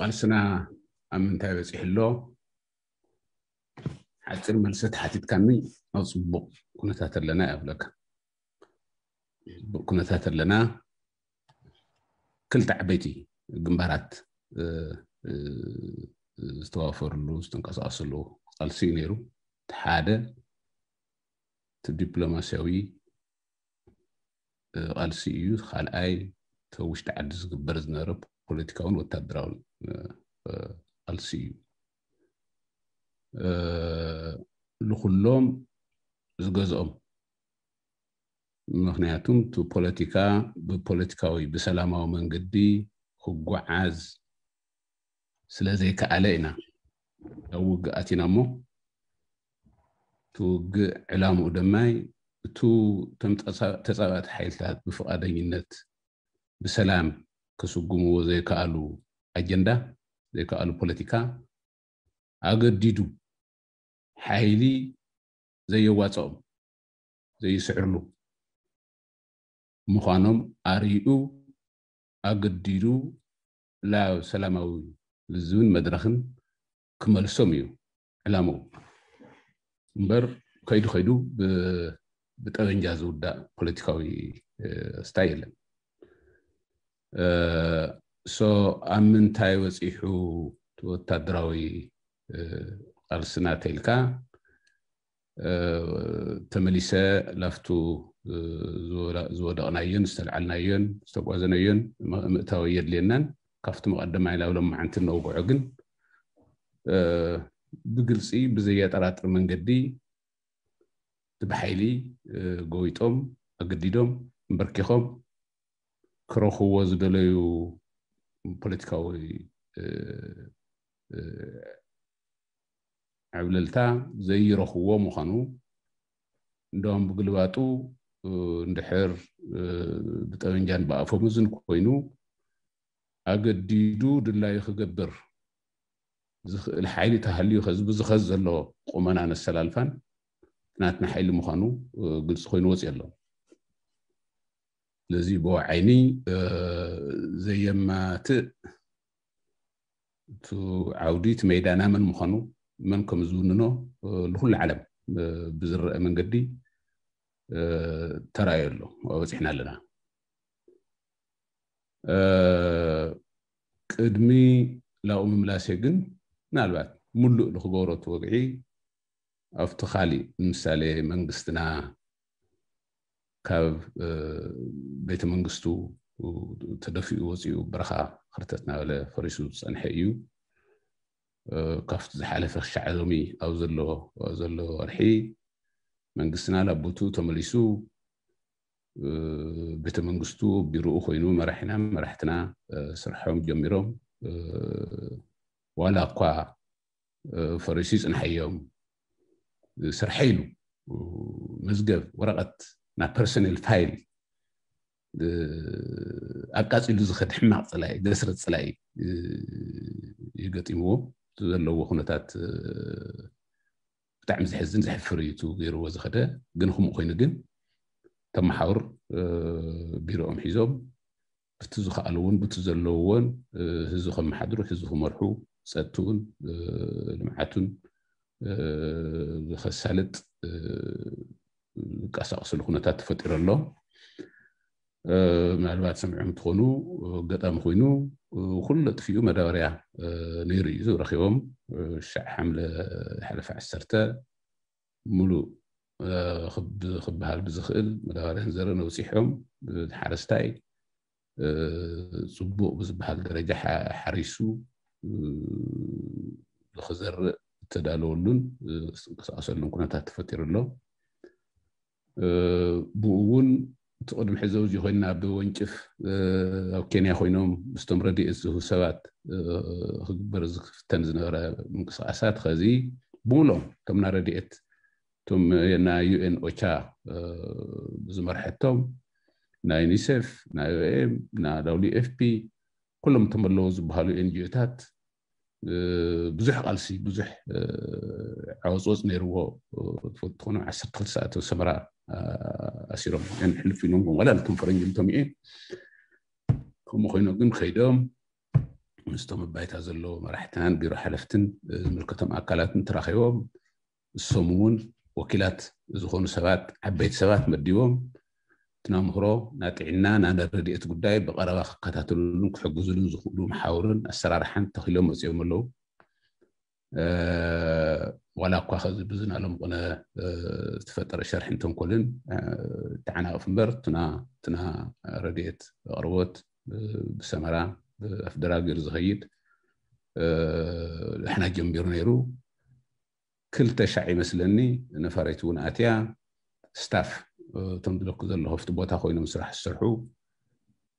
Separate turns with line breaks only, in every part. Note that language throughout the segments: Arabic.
قلسنا أمن تابس إحلو حتر ملسات حتيت كاني نصبق كنا تاتر لنا أبلك كنا تاتر لنا كل تعبتي جمبارات استوافر لو استنقص أصلو قلسينيرو تحادة تدبلوماسيوي قلسيو خالقاي توش تعدس جبرز نرب ፖለቲካውን ወታደራውን ቃልሲ እዩ። ንኩሎም ዝገዝኦም። ምክንያቱም እቲ ፖለቲካ ብፖለቲካዊ ብሰላማዊ መንገዲ ክጓዓዝ ስለዘይከኣለ ኢና። ኣብ ውግእ ኣቲና እሞ? እቲ ውግእ ዕላምኡ ድማይ እቱ እቶም ተፃባእቲ ሓይልታት ብፍቃደኝነት ብሰላም ክስጉምዎ ዘይከኣሉ ኣጀንዳ ዘይከኣሉ ፖለቲካ ኣገዲዱ ሓይሊ ዘየዋፅኦም ዘይስዕርሉ ምኳኖም ኣርዩ ኣገዲዱ ናብ ሰላማዊ ህዝብን መድረክን ክመልሶም እዩ። ዕላምኡ እምበር ከይዱ ከይዱ ብጠበንጃ ዝውዳእ ፖለቲካዊ ስታይ የለን ኣብ ምንታይ በፂሑ ወታደራዊ ቃልስና ተይልካ ተመሊሰ ላፍቱ ዝወደቕናዮን ዝተለዓልናዮን ዝተጓዘነዮን ምእታዊ የድልየናን። ካብቲ መቀደማይ ናብ ሎማዓንቲ ነውግዖ ግን ብግልፂ ብዘየጠራጥር መንገዲ ብሓይሊ ጎይጦም ኣገዲዶም ንበርኪኾም ክረኽብዎ ዝደለዩ ፖለቲካዊ ዕብለልታ ዘይረኽብዎ ምዃኑ እንደም ብግልባጡ እንድሕር ብጠበንጃን ብኣፈሙዝን ኮይኑ ኣገዲዱ ድላዩ ክገብር ዝኽእል ሓይሊ ተሃልዩ ህዝቢ ዝኸዝ ዘሎ ቁመና ነሰላልፋን ናትና ሓይሊ ምዃኑ ግልፂ ኮይኑ ወፂ ኣሎ ስለዚ ብዎ ዓይኒ ዘየማትእ እቲ ዓውዲ እቲ ሜዳና መን ምዃኑ መን ከም ዝውንኖ ንኩሉ ዓለም ብዝረአ መንገዲ ተራእዩ ኣሎ በፂሕና ኣለና። ቅድሚ ላብኡ ምምላሴ ግን ምናልባት ሙሉእ ንክገብሮ ትወግዒ ኣብቲ ካሊእ ምሳሌ መንግስትና ካብ ቤተ መንግስቱ ተደፊኡ ወፂኡ በረኻ ክርተት ናበለ ፈሪሱ ዝፀንሐ እዩ። ካብቲ ዝሓለፈ ክሻዕ ሎሚ ኣብ ዘሎ ወርሒ መንግስትና ናብ ቦቱ ተመሊሱ ቤተ መንግስቱ ቢሮኡ ኮይኑ መራሒና መራሕትና ስርሖም ጀሚሮም ዋላ እኳ ፈሪሱ ይፅንሐዮም ስርሐ ኢሉ መዝገብ ወረቐት نا پرسنل فایل آقاس ایلوز خد حمّا صلای دسرت صلای یکتیمو تو لو خوناتات بتاع مزح زن زح فریتو غیر و زخده جن خم خوین جن تم حاور بیرو ام حیزم بتوزو خالون بتوزو لون هزو خم حدرو هزو خم مرحو ساتون المعتون خسالت ዝንቀሳቀሰሉ ኩነታት ተፈጢሩ ኣሎ ምናልባት ሰሚዖም እንትኾኑ ገጣሚ ኮይኑ ኩሉ ጥፊኡ መዳበርያ ነይሩ እዩ ዝረኪቦም ሻዕ ሓምለ ሓለፈ ዓሰርተ ሙሉእ ክበሃል ብዝኽእል መዳበርያን ዘርኢ ነውፂሖም ሓረስታይ ፅቡቅ ብዝበሃል ደረጃ ሓሪሱ ንክዘርእ ዝተዳለወሉን ዝንቀሳቀሰሉን ኩነታት ተፈጢሩ ኣሎ ብኡ እውን እቲ ቅድም ሕዚ እዚ ኮይንና ብወንጭፍ ኣብ ኬንያ ኮይኖም ምስቶም ረድኤት ዝህቡ ሰባት ክግበር ዝክፍተን ዝነበረ ምንቅስቃሳት ከዚ ብሙሎም እቶም ና ረድኤት እቶም ና ዩኤን ኦቻ ዝመርሐቶም ና ዩኒሴፍ ና ዩኤም ና ደብሊዩ ኤፍፒ ኩሎም እቶም ኣለዉ ዝበሃሉ ኤንጂኦታት ብዙሕ ቃልሲ ብዙሕ ዓወፅወፅ ነይርዎ ትፈልጥ ኮይኑ 12 ሰዓት ሰመራ ኣሲሮም እን ሕልፍ ኢሎም ዋላ ነቶም ፈረንጂ ልቶም እየ ከምኡ ኮይኖም ግን ከይዶም ምስቶም ኣባይታ ዘለዎ መራሕትናን ቢሮ ሓለፍትን ዝምልከቶም ኣካላትን ተራኺቦም እሶም እውን ወኪላት ዝኾኑ ሰባት ዓበይቲ ሰባት መዲቦም ክነምህሮ ናጥዕና ናነረድኤት ጉዳይ ብቀረባ ክከታተሉሉን ክሕግዙሉን ዝኽእሉ መሓውርን ኣሰራርሓን ተኺሎም መፅኦም ኣለዉ ዋላ እኳ ከዚ ብዝናሎም ኮነ ዝተፈጠረ ሸርሕን ተንኮልን ተዓናቕፍ እምበር ትና ረድኤት ኣቅርቦት ብሰመራ ብኣፍደራ ገይሩ ዝኸይድ ንሕና ጀሚሩ ነይሩ ክልተ ሻዕ ይመስለኒ ነፋሪት እውን ኣትያ ስታፍ እቶም ዝለኩ ዘለኹ ኣብቲ ቦታ ኮይኖም ስራሕ ዝሰርሑ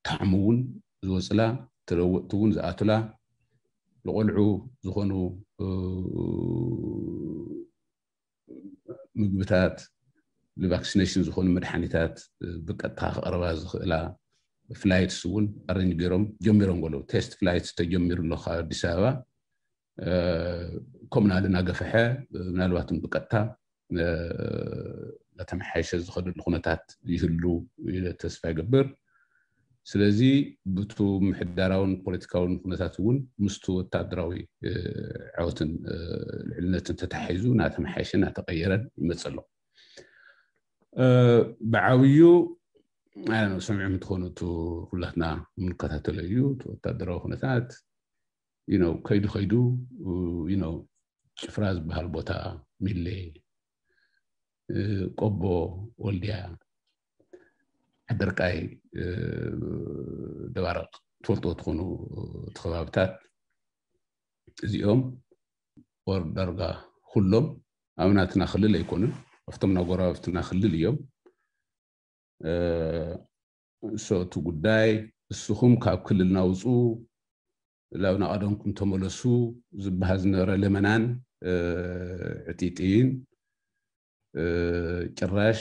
ታዕሙ እውን ዝወፅላ ተለወጥቲ እውን ዝኣትላ ንቆልዑ ዝኾኑ ምግብታት ንቫክሲኔሽን ዝኾኑ መድሓኒታት ብቀጥታ ክቐርባ ዝኽእላ ፍላይትስ እውን ኣረንጅ ገይሮም ጀሚሮም ገሎ ቴስት ፍላይትስ ተጀሚሩ ኣሎ ካብ ኣዲስ ኣበባ። ከምኡናሉ እናገፍሐ ምናልባትም ብቀጥታ እተን ሓይሸ ዝኸደሉ ኩነታት ይህሉ ኢለ ተስፋ ይገብር ስለዚ ብቱ ምሕዳራውን ፖለቲካውን ኩነታት እውን ምስቱ ወታደራዊ ዕወትን ልዕልነትን ተታሒዙ እናተመሓየሸ እናተቀየረን ይመፅእ ኣሎ ብዓብዩ ኣነ ሰሚዖም እንትኾኑ እቲ ኩላትና ምንከታተሎ እዩ እቲ ወታደራዊ ኩነታት ከይዱ ከይዱ ጭፍራ ዝበሃል ቦታ ሚሌ ቆቦ ወልድያ ሓደርቃይ ደባረቕ ትፈልጦ ትኾኑ እቲ ከባብታት እዚኦም ወር ዳርጋ ኩሎም ኣብ ናትና ክልል ኣይኮኑን ኣብቶም ናብ ጎራብትና ክልል እዮም እሶ እቲ ጉዳይ ንስኹም ካብ ክልል ናውፁ ናብ ናቐደምኩም ተመለሱ ዝበሃል ዝነበረ ለመናን ዕጢጢን ጭራሽ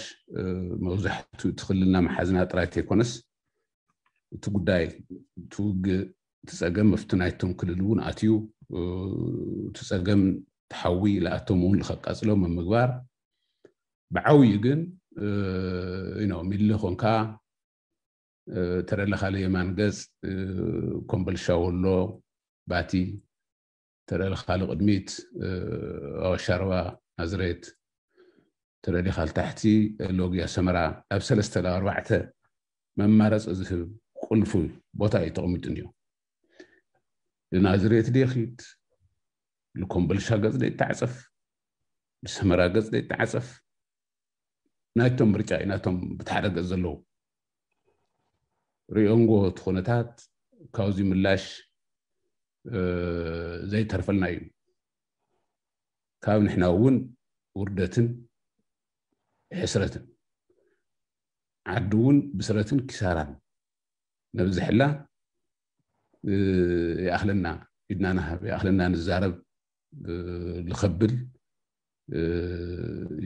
መብዛሕትኡ ትኽልና መሓዝና ጥራይ ከይኮነስ እቲ ጉዳይ እቲ ውግእ እቲ ፀገም ኣብቲ ናይቶም ክልል እውን ኣትዩ እቲ ፀገም ተሓዊ ለኣቶም እውን ዝኸቃፅሎም ኣብ ምግባር ብዓብዪ ግን ሚሊ ኮንካ ተደለኻለ የማን ገፅ ኮምበልሻ ወሎ ባቲ ተደለኻለ ቅድሚት ኣዋሻርባ ናዝሬት ተደሊኻ ታሕቲ ሎግያ ሰመራ ኣብ ሰለስተ ናብ ኣርባዕተ መማረፂ ዝህብ ቁልፉ ቦታ እዩ ተቐሚጡን እዩ ንናዝሬት ደኺድ ንኮምቦልሻ ገፅ ደይተዓፀፍ ንሰመራ ገፅ ደይተዓፀፍ ናይቶም ምርጫ እዩ ናቶም ብትሓደ ገፅ ዘለዉ ሪኦንጎ እቲ ኩነታት ካብዚ ምላሽ ዘይተርፈልና እዩ ካብ ንሕና እውን ውርደትን ሕስረትን ዓዲ እውን ብስረትን ኪሳራን ነብዝሕላ ይኣክለና ኢድና ናሃብ ይኣክለና ንዛረብ ዝከብል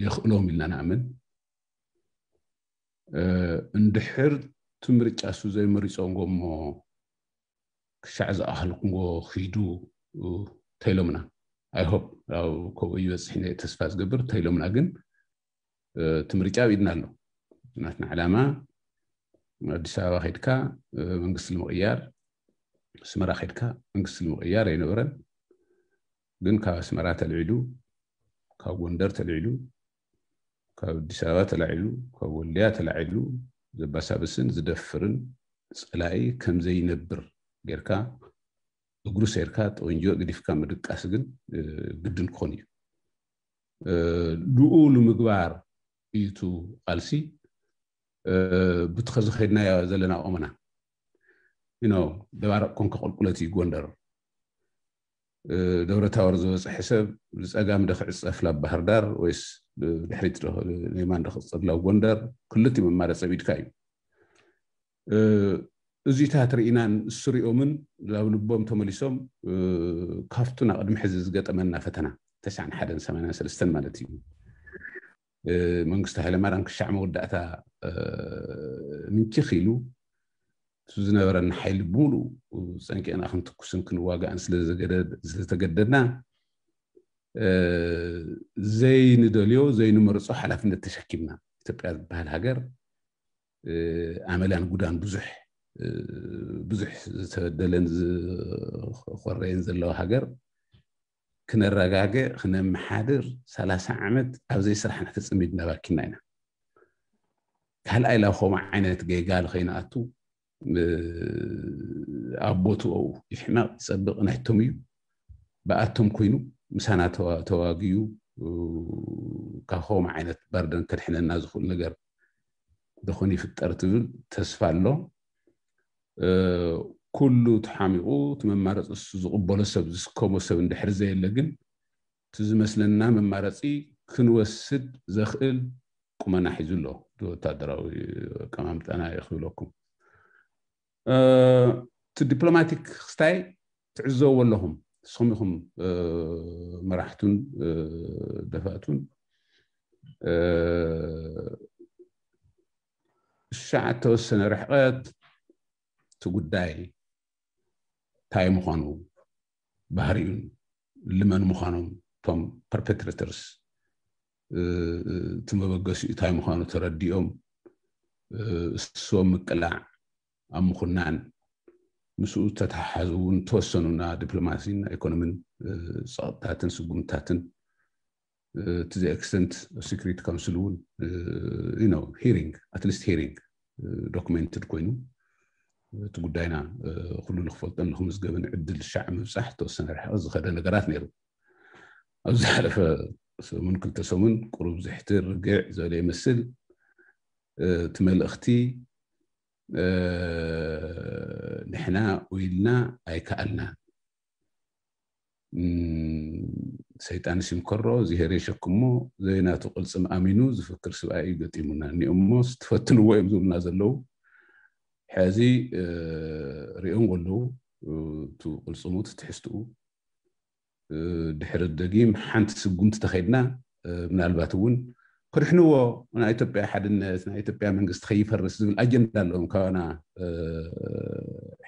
የኽእሎም ኢልና ንኣምን። እንድሕር እቲ ምርጫ እሱ ዘይመሪፆንጎ እሞ ክሻዕ ዝኣክልኩንጎ ክይዱ ተይሎምና ኣይሆፕ ከምኡ ይበፅሕ ተስፋ ዝገብር ተይሎምና ግን እቲ ምርጫ ብኢድና ኣሎ ናትና ዕላማ ኣዲስ ኣበባ ከይድካ መንግስቲ ንምቅያር ኣስመራ ከይድካ መንግስቲ ንምቅያር ኣይነበረን። ግን ካብ ኣስመራ ተልዒሉ ካብ ጎንደር ተልዒሉ ካብ ኣዲስ ኣበባ ተላዒሉ ካብ ወልድያ ተላዒሉ ዘባሳብስን ዝደፍርን ፀላኢ ከምዘይነብር ጌርካ እግሩ ሰይርካ ጠወንጆ ግዲፍካ ምድቃስ ግን ግድን ክኾን እዩ። ልኡ ንምግባር እዩቱ ቃልሲ ብትኸዚ ከይድና ዘለና ቆመና ደባረቅ ኮንካ ቁልቁለት እዩ ጎንደር። ደብረ ታወር ዝበፅሐ ሰብ ብፀጋም ደክዕፀፍ ላብ ባህር ዳር ወይስ ድሕሪት የማን ደክፅር ላብ ጎንደር? ክልቲኡ መማረፀ ቢድካ እዩ። እዙታት ርኢናን እስሪኦምን ናብ ልቦም ተመሊሶም ካብቱ ናብ ቅድሚ ሕዚ ዝገጠመና ፈተና ተስዓን ሓደን ሰማንያን ሰለስተን ማለት እዩ መንግስቲ ሃይለማርያም ክሻዕ መወዳእታ ምንኪኽ ኢሉ ዝነበረና ሓይሊ ብምሉእ ፀንቂዕና ክንትኩስን ክንዋጋእን ስለተገደድና ዘይንደልዮ ዘይንመርፆ ሓላፍነት ተሸኪምና ኢትዮጵያ ዝበሃል ሃገር ኣመላን ጉዳን ብዙሕ ብዙሕ ዝተበደለን ዝኮረየን ዘለዎ ሃገር ክነረጋግዕ ክነመሓድር ሰላሳ ዓመት ኣብዘይ ስራሕና ተፅሚድና ባኪና ኢና። ካልኣይ ላብ ከምኡ ዓይነት ጌጋል ከይንኣቱ ኣብ ቦትኡ ይሕማቕ ይፀብቕ ናይቶም እዩ። ብኣቶም ኮይኑ ምሳና ተዋግዩ ካብ ከምኡ ዓይነት በርደን ከድሕነና ዝኽእል ነገር ድኾን ይፍጠር ትብል ተስፋ ኣሎ ኩሉ ተሓሚቑ እቲ መማረፂ እሱ ዝቕበሎ ሰብ ዝስከሞ ሰብ እንድሕር ዘየለ ግን እቲ ዝመስለና መማረፂ ክንወስድ ዘኽእል ቁመና ሒዙ ኣሎ ወታደራዊ ኣቀማምጣና ይኽብለኩም እቲ ዲፕሎማቲክ ክስታይ ትዕዘብዎ ኣለኹም ንስኹም ኢኹም መራሕቱን ደፋእቱን ሻዕ ተወሰነ ርሕቐት እቲ ጉዳይ እንታይ ምዃኑ ባህሪኡን ልመን ምዃኖም እቶም ፐርፔትሬተርስ እቲ መበገሲኡ እንታይ ምዃኑ ተረዲኦም እስዎም ምቅላዕ ኣብ ምኩናን ምስኡ ተተሓሓዙ እውን ተወሰኑና ዲፕሎማሲን ኢኮኖሚን ፀቕጥታትን ስጉምታትን እቲ ዘ ኤክስተንት ሴክሪቲ ካውንስል እውን ሂሪንግ ኣትሊስት ሂሪንግ ዶክሜንትድ ኮይኑ እቲ ጉዳይና ኩሉ ንክፈልጦን ንክምዝገብን ዕድል ሻዕ ምብፃሕ ተወሰነ ርሕቀት ዝኸደ ነገራት ነይሩ ኣብ ዝሓለፈ ሰሙን ክልተ ሰሙን ቁሩብ ዝሕትር ርግዕ ዝበለ ይመስል እቲ መልእኽቲ ንሕና ውኢልና ኣይከኣልናን ሰይጣን ሲምከሮ ዝሄረ ይሸክሞ ዘይናቱ ቅልፅም ኣሚኑ ዝፍክር ሰብኣይ እዩ ገጢሙና እኒኦ እሞ ትፈትንዎ እዮም ዝብልና ዘለው ሕዚ ሪኦም ከለዉ እቲ ቅልፅሙት ትሕዝትኡ ድሕሪ ደጊም ሓንቲ ስጉምቲ ተኸይድና ምናልባት እውን ክድሕንዎ ናይ ኢትዮጵያ ሓድነት ናይ ኢትዮጵያ መንግስቲ ከይፈርስ ዝብል ኣጀንዳ ኣለዎም ካባና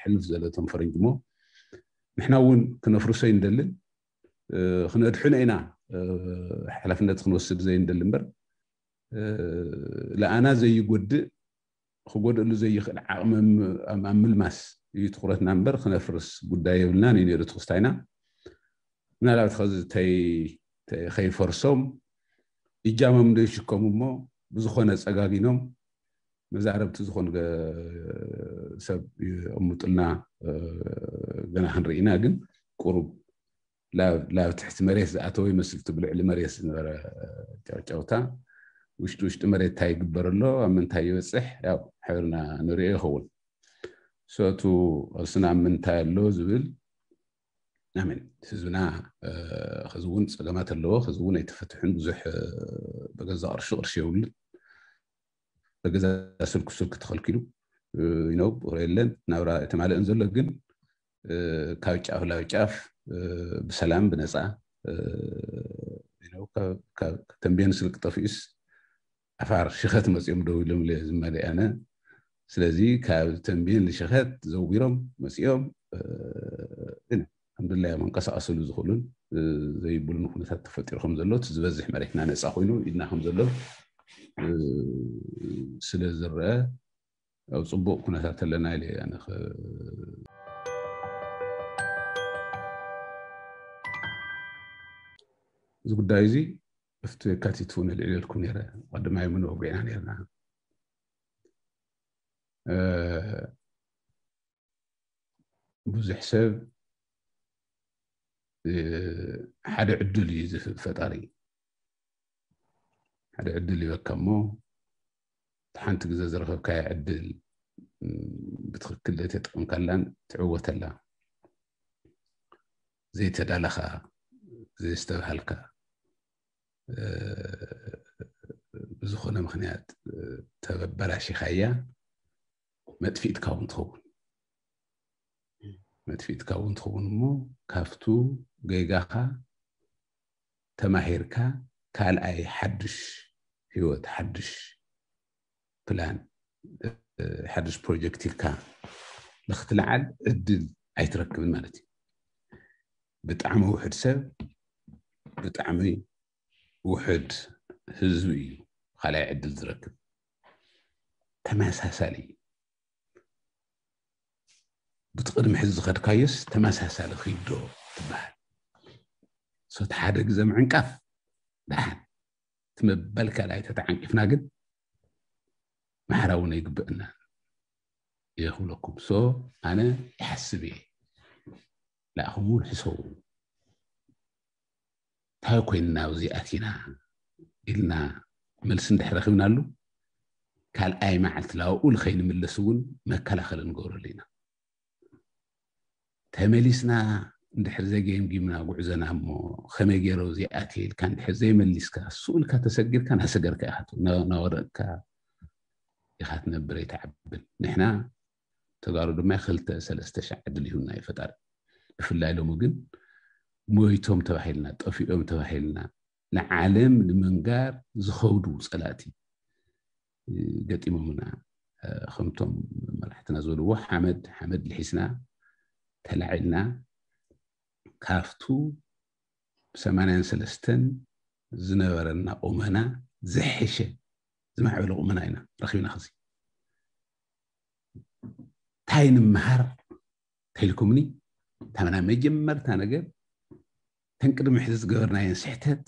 ሕልፍ ዘሎ እቶም ፈረንጂ ሞ ንሕና እውን ክነፍርሶ ይንደልን ክነድሕኖ ኢና ሓላፍነት ክንወስድ ዘይንደሊ እምበር ለኣና ዘይጎድእ ክጎድእሉ ዘይኽእል ዓቕሚ ኣብ ምልማስ እዩ ትኩረትና እምበር ክነፍርስ ጉዳይ የብልናን እዩ ነይሩ እቲ ክስታይና ምናልባት ከዚ ከይፈርሶም እጃሞም ዶ ይሽከሙ እሞ ብዝኾነ ፀጋጊኖም መዛረብቲ ዝኾነ ሰብ ይቕምጡልና ገና ክንርኢና ግን ቁሩብ ላብ ትሕቲ መሬት ዝኣተወ ይመስል እቲ ብልዕሊ መሬት ዝነበረ ጫውጫውታ ውሽጢ ውሽጢ መሬት እንታይ ይግበር ኣሎ ኣብ ምንታይ ይበፅሕ ያው ሕብርና ንሪኦ ይኸውን ሰቱ እስና ምንታይ ኣሎ ዝብል ናምን ህዝብና ከዚ እውን ፀገማት ኣለዎ ከዚ እውን ኣይተፈትሑን ብዙሕ በገዛ ቅርሺ ቅርሺ የብሉን በገዛ ስልኩ ስልክ ተኸልኪሉ ይነው የለን ናብራ የተማልአን ዘሎ ግን ካብ ጫፍ ላብ ጫፍ ብሰላም ብነፃ ተንብየን ስልክ ጠፊኡስ عفار شيخات مسيوم دو لهم لازم مالي أنا. سلازي كاب تنبين لشيخات زوبيرم مسيوم أه هنا الحمد لله من قصا أصل زخولن أه زي بولن كنت تفطر خمز اللوت زبزح مريحنا نسا خوينو يدنا خمز اللوت أه سلاز أو صبوق كنا تلنا لي أنا. خ... زوج دايزي افتي كاتي تون إلى الكونيرا قد ما يمنو بين هنا نعم بوز حساب حد عدل يزف الفطاري حد عدل يكمو تحنت جزاز رخب كاي عدل بتخكل تتقن كلان تعوت الله زي تدالخا زي استبهلكا ብዝኾነ ምክንያት ተበላሽኻያ መጥፊእትካ እውን ትኸውን መጥፊእትካ እውን ትኸውን እሞ ካብቱ ገጋኻ ተማሂርካ ካልኣይ ሓድሽ ሂወት ሓድሽ ፕላን ሓድሽ ፕሮጀክት ኢልካ ንክትለዓል ዕድል ኣይትረክብን ማለት እዩ ብጣዕሚ ውሕድ ሰብ ብጣዕሚ وحد هزوي خلايا عدل تركب تماسها سالي بتقدم حز خد كايس تماسها سالي خيدو تبهل صوت حادق زم عنكاف دحان تم لا لاي تتعنكف ناقد ما حراونا يقبئنا يقول لكم سو أنا أحس بيه لا أخمون حسوه እንታይ ኮይንና ኣብዚ ኣቲና ኢልና መልሲ እንድሕር ረኪብናሉ ካልኣይ መዓልቲ ላብኡ ንኸይንምለስ እውን መከላኸሊ ንገብረሉ ኢና ተመሊስና እንድሕር ዘገምጊምና ጉዕዘና እሞ ከመይ ገይሮ ዚኣት ኢልካ እንድሕር ዘይመሊስካ ስኡልካ ተሰጊድካ ናሰገርካ ኢኻ ናወረቕካ ኢኻ ትነብር ኣይትዓብን ንሕና ተጋሩ ድማ ክልተ ሰለስተ ሸዓ ድልዩና እዩ ፈጣሪ ብፍላይ ሎሚ ግን ሞይቶም ተባሂልና ጠፊኦም ተባሂልና ንዓለም ንምንጋር ዝኸውዱ ፀላእቲ ገጢሞምና ከምቶም መራሕትና ዝበልዎ ሓመድ ሓመድ ልሒስና ተላዒልና ካብቱ ብሰማንያን ሰለስተን ዝነበረና ቁመና ዘሐሸ ዝማዕበለ ቁመና ኢና ረኪብና ክዚ እንታይ ንምሃር እንተይልኩምኒ እታ መጀመርታ ነገር ተን ቅድሚ ሕዚ ዝገበርናየን ስሕተት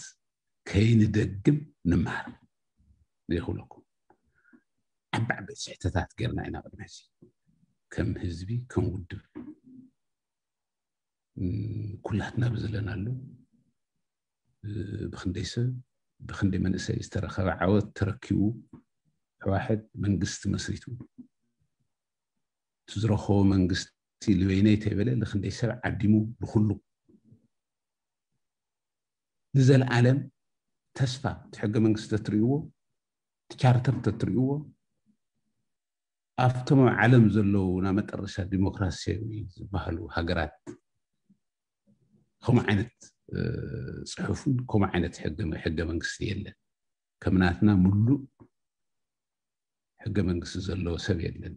ከይንደግም ንመሃር ይኽብለኩም ዓባዕበይ ስሕተታት ጌርና ኢና ቅድሚ ሕዚ ከም ህዝቢ ከም ውድብ ኩላትና ብዘለናሉ ብክንደይ ሰብ ብክንደይ መንእሰይ ዝተረኸበ ዓወት ተረኪቡ ሕዋሕድ መንግስቲ መስሪቱ እቲ ዝረኸቦ መንግስቲ ልበይነ ይተይበለ ንክንደይ ሰብ ዓዲሙ ንኩሉ نزل عالم تسفى تحق من ستتريوه تشارتر تتريوه أفتم عالم زلو نامت الرشا ديمقراسي بحلو هاقرات كم عينت صحفون كم عينت حق من حق من ستيلا كمناتنا ملو حق من زلو سبيلا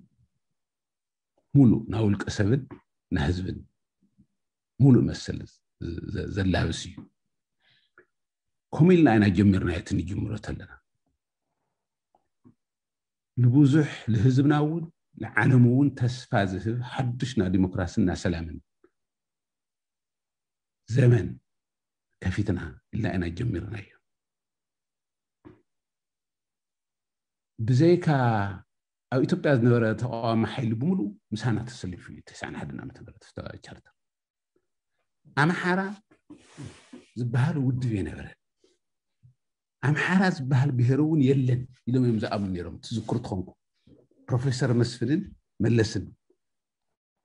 ملو ناولك أسبد نهزبد ملو مسل زلاوسيو ከምኡ ኢልና ኢና ጀሚርና እቲ ንጅምሮ ተለና። ንብዙሕ ንህዝብና እውን ንዓለም እውን ተስፋ ዝህብ ሓዱሽ ና ዲሞክራሲን ና ሰላምን ዘመን ከፊትና ኢልና ኢና ጀሚርና እዩ ብዘይካ ኣብ ኢትዮጵያ ዝነበረ ተቃዋሚ ሓይሊ ብምሉእ ምሳና ተሰሊፉ እዩ። ተስዓን ሓደን ዓመተ ምህረት ቻርተር። ኣምሓራ ዝበሃል ውድብ የነበረን ኣምሓራ ዝበሃል ብሄር እውን የለን ኢሎም እዮም ዝኣምኑ ነይሮም። ትዝክሩ ትኾንኩ? ፕሮፌሰር መስፍንን መለስን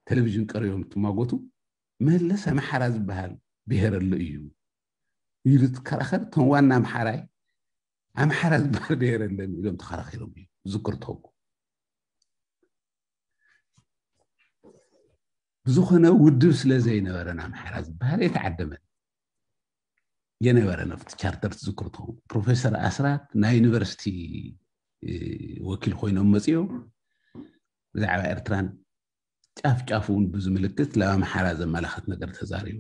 ቴሌቭዥን ቀሪቦም ትማጎቱ መለስ ኣምሓራ ዝበሃል ብሄር ኣሎ እዩ። ኢሉ ትከራኸር እቶም ዋና ኣምሓራይ ኣምሓራ ዝበሃል ብሄር ኣለን ኢሎም ተኸራኺሮም እዩ። ዝክሩ ትኾንኩ? ብዝኾነ ውድብ ስለ ዘይነበረን ኣምሓራ ዝበሃል የተዓደመን የነበረ ናብቲ ቻርተር ዝዝክርትኹም ፕሮፌሰር ኣስራት ናይ ዩኒቨርሲቲ ወኪል ኮይኖም መፅኦም ብዛዕባ ኤርትራን ጫፍ ጫፍ እውን ብዝምልክት ናብ ኣምሓራ ዘመላኽት ነገር ተዛሪቡ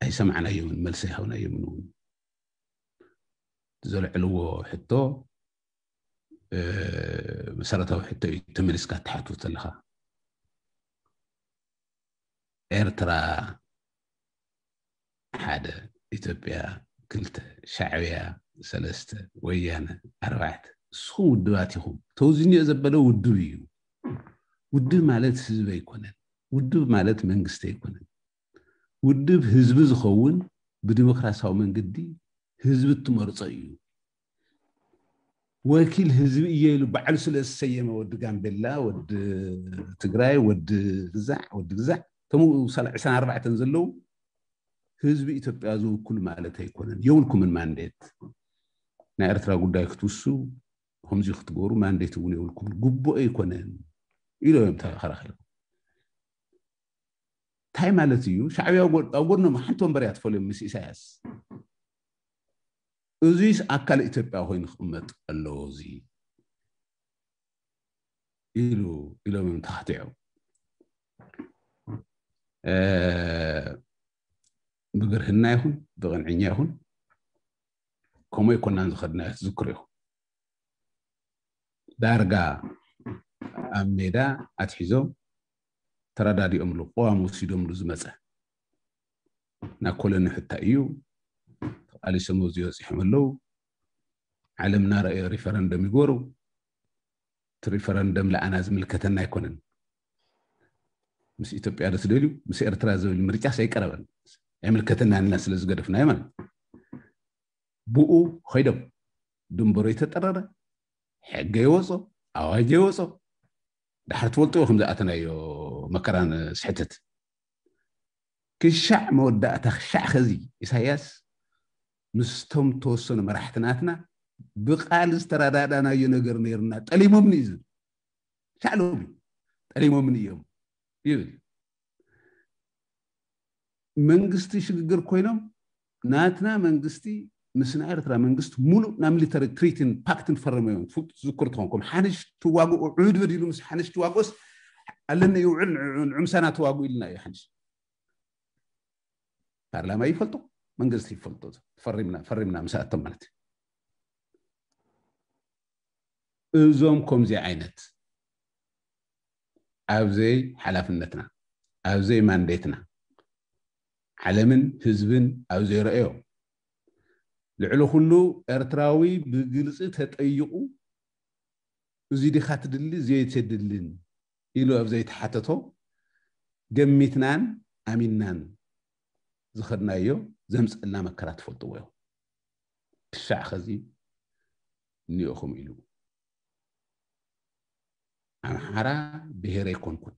ኣይሰማዕናዮምን መልሲ ይኸውናዮምን እውን ዘልዕልዎ ሕቶ መሰረታዊ ሕቶ እዩ ተመሊስካ ትሓትት ኣለካ ኤርትራ حاله يتبع قلت شعبيا سلست ويانا اربعت سخو ودواتي خوم توزيني ازبالو ودو بيو. ودو مالات هزبا يكونن. ودو مالات منقستا يكونن. ودو هزب زخوون بديمقراس هاو من قدي هزب التمرطا يو. وكل هزب إيه اللي بعل سلس سيما ود قام بالله ود تقراي ود رزع ود رزع تمو سنة أربعة تنزلوا ህዝቢ ኢትዮጵያ ዝውክሉ ማለት ኣይኮነን የውልኩምን ማንዴት? ናይ ኤርትራ ጉዳይ ክትውሱ ከምዚ ክትገብሩ ማንዴት እውን የውልኩምን ግቡእ ኣይኮነን ኢሎ እዮም ተኸራኺሎም እንታይ ማለት እዩ? ሻዕብያ ኣብ ጎድኖም ሓንቲ ወንበር እያ ትፈልዮም ምስ ኢሳያስ? እዙይስ ኣካል ኢትዮጵያ ኮይኑ ክቕመጥ ኣለዎ እዚ ኢሉ ኢሎም እዮም ተኸቲዖም ብግርህና ይኹን ብቕንዕኛ ይኹን ከምኡ ይኮናን ዝኸድናዮ ትዝክሩ ኢኹም ዳርጋ ኣብ ሜዳ ኣትሒዞም ተረዳዲኦምሉ ቆዋም ወሲዶምሉ ዝመፀ ናብ ኮሎኒ ሕታ እዩ። ተቃሊሶም ኣብዚኡ በፂሖም ኣለው። ዓለምና ረአዮ ሪፈረንደም ይገበሩ እቲ ሪፈረንደም ለኣና ዝምልከተና ኣይኮነን። ምስ ኢትዮጵያ ዶ ትደልዩ ምስ ኤርትራ ዝብል ምርጫስ ኣይቀረበን أملكتنا الناس اللي زقدفنا يمن بؤو خيدم دمبريت ترر حق يوصو. أواج يوصو. ده حتولتو خمزة أتنا يو مكران سحتت. كشع مودة تخشع خزي. إسحياس مستم توصل مرحتنا أتنا. بقال استرادا أنا ينقر تلي مبنيز شعلومي. تلي مبنيهم يبني መንግስቲ ሽግግር ኮይኖም ናትና መንግስቲ ምስ ናይ ኤርትራ መንግስቲ ሙሉእ ናብ ሚሊተሪ ትሪትን ፓክትን ፈረመ እዮም ፍሉጥ ዝዝክር ትኾንኩም ሓንሽ ትዋግኡ ዑድ በዲሉ ምስ ሓንሽ ትዋግኦስ ኣለና ይውዕል ንዑምሳና ተዋግኡ ኢልና እዩ ሓንሽ ፓርላማ ይፈልጦ መንግስቲ ይፈልጦ ፈሪምና ምስኣቶም ማለት እዩ እዞም ከምዚ ዓይነት ኣብዘይ ሓላፍነትና ኣብዘይ ማንዴትና ዓለምን ህዝብን ኣብ ዘይረአዮ ልዕሊ ኩሉ ኤርትራዊ ብግልፂ ተጠይቁ እዚ ዲኻ ትድሊ ዘይተድልን ኢሉ ኣብ ዘይተሓተቶ ገሚትናን ኣሚንናን ዝኸድናዮ ዘምፅአልና መከራ ትፈልጥዎ ዮ ክሻዕ ከዚ እኒኦኹም ኢሉ ኣምሓራ ብሄረ ይኮንኩን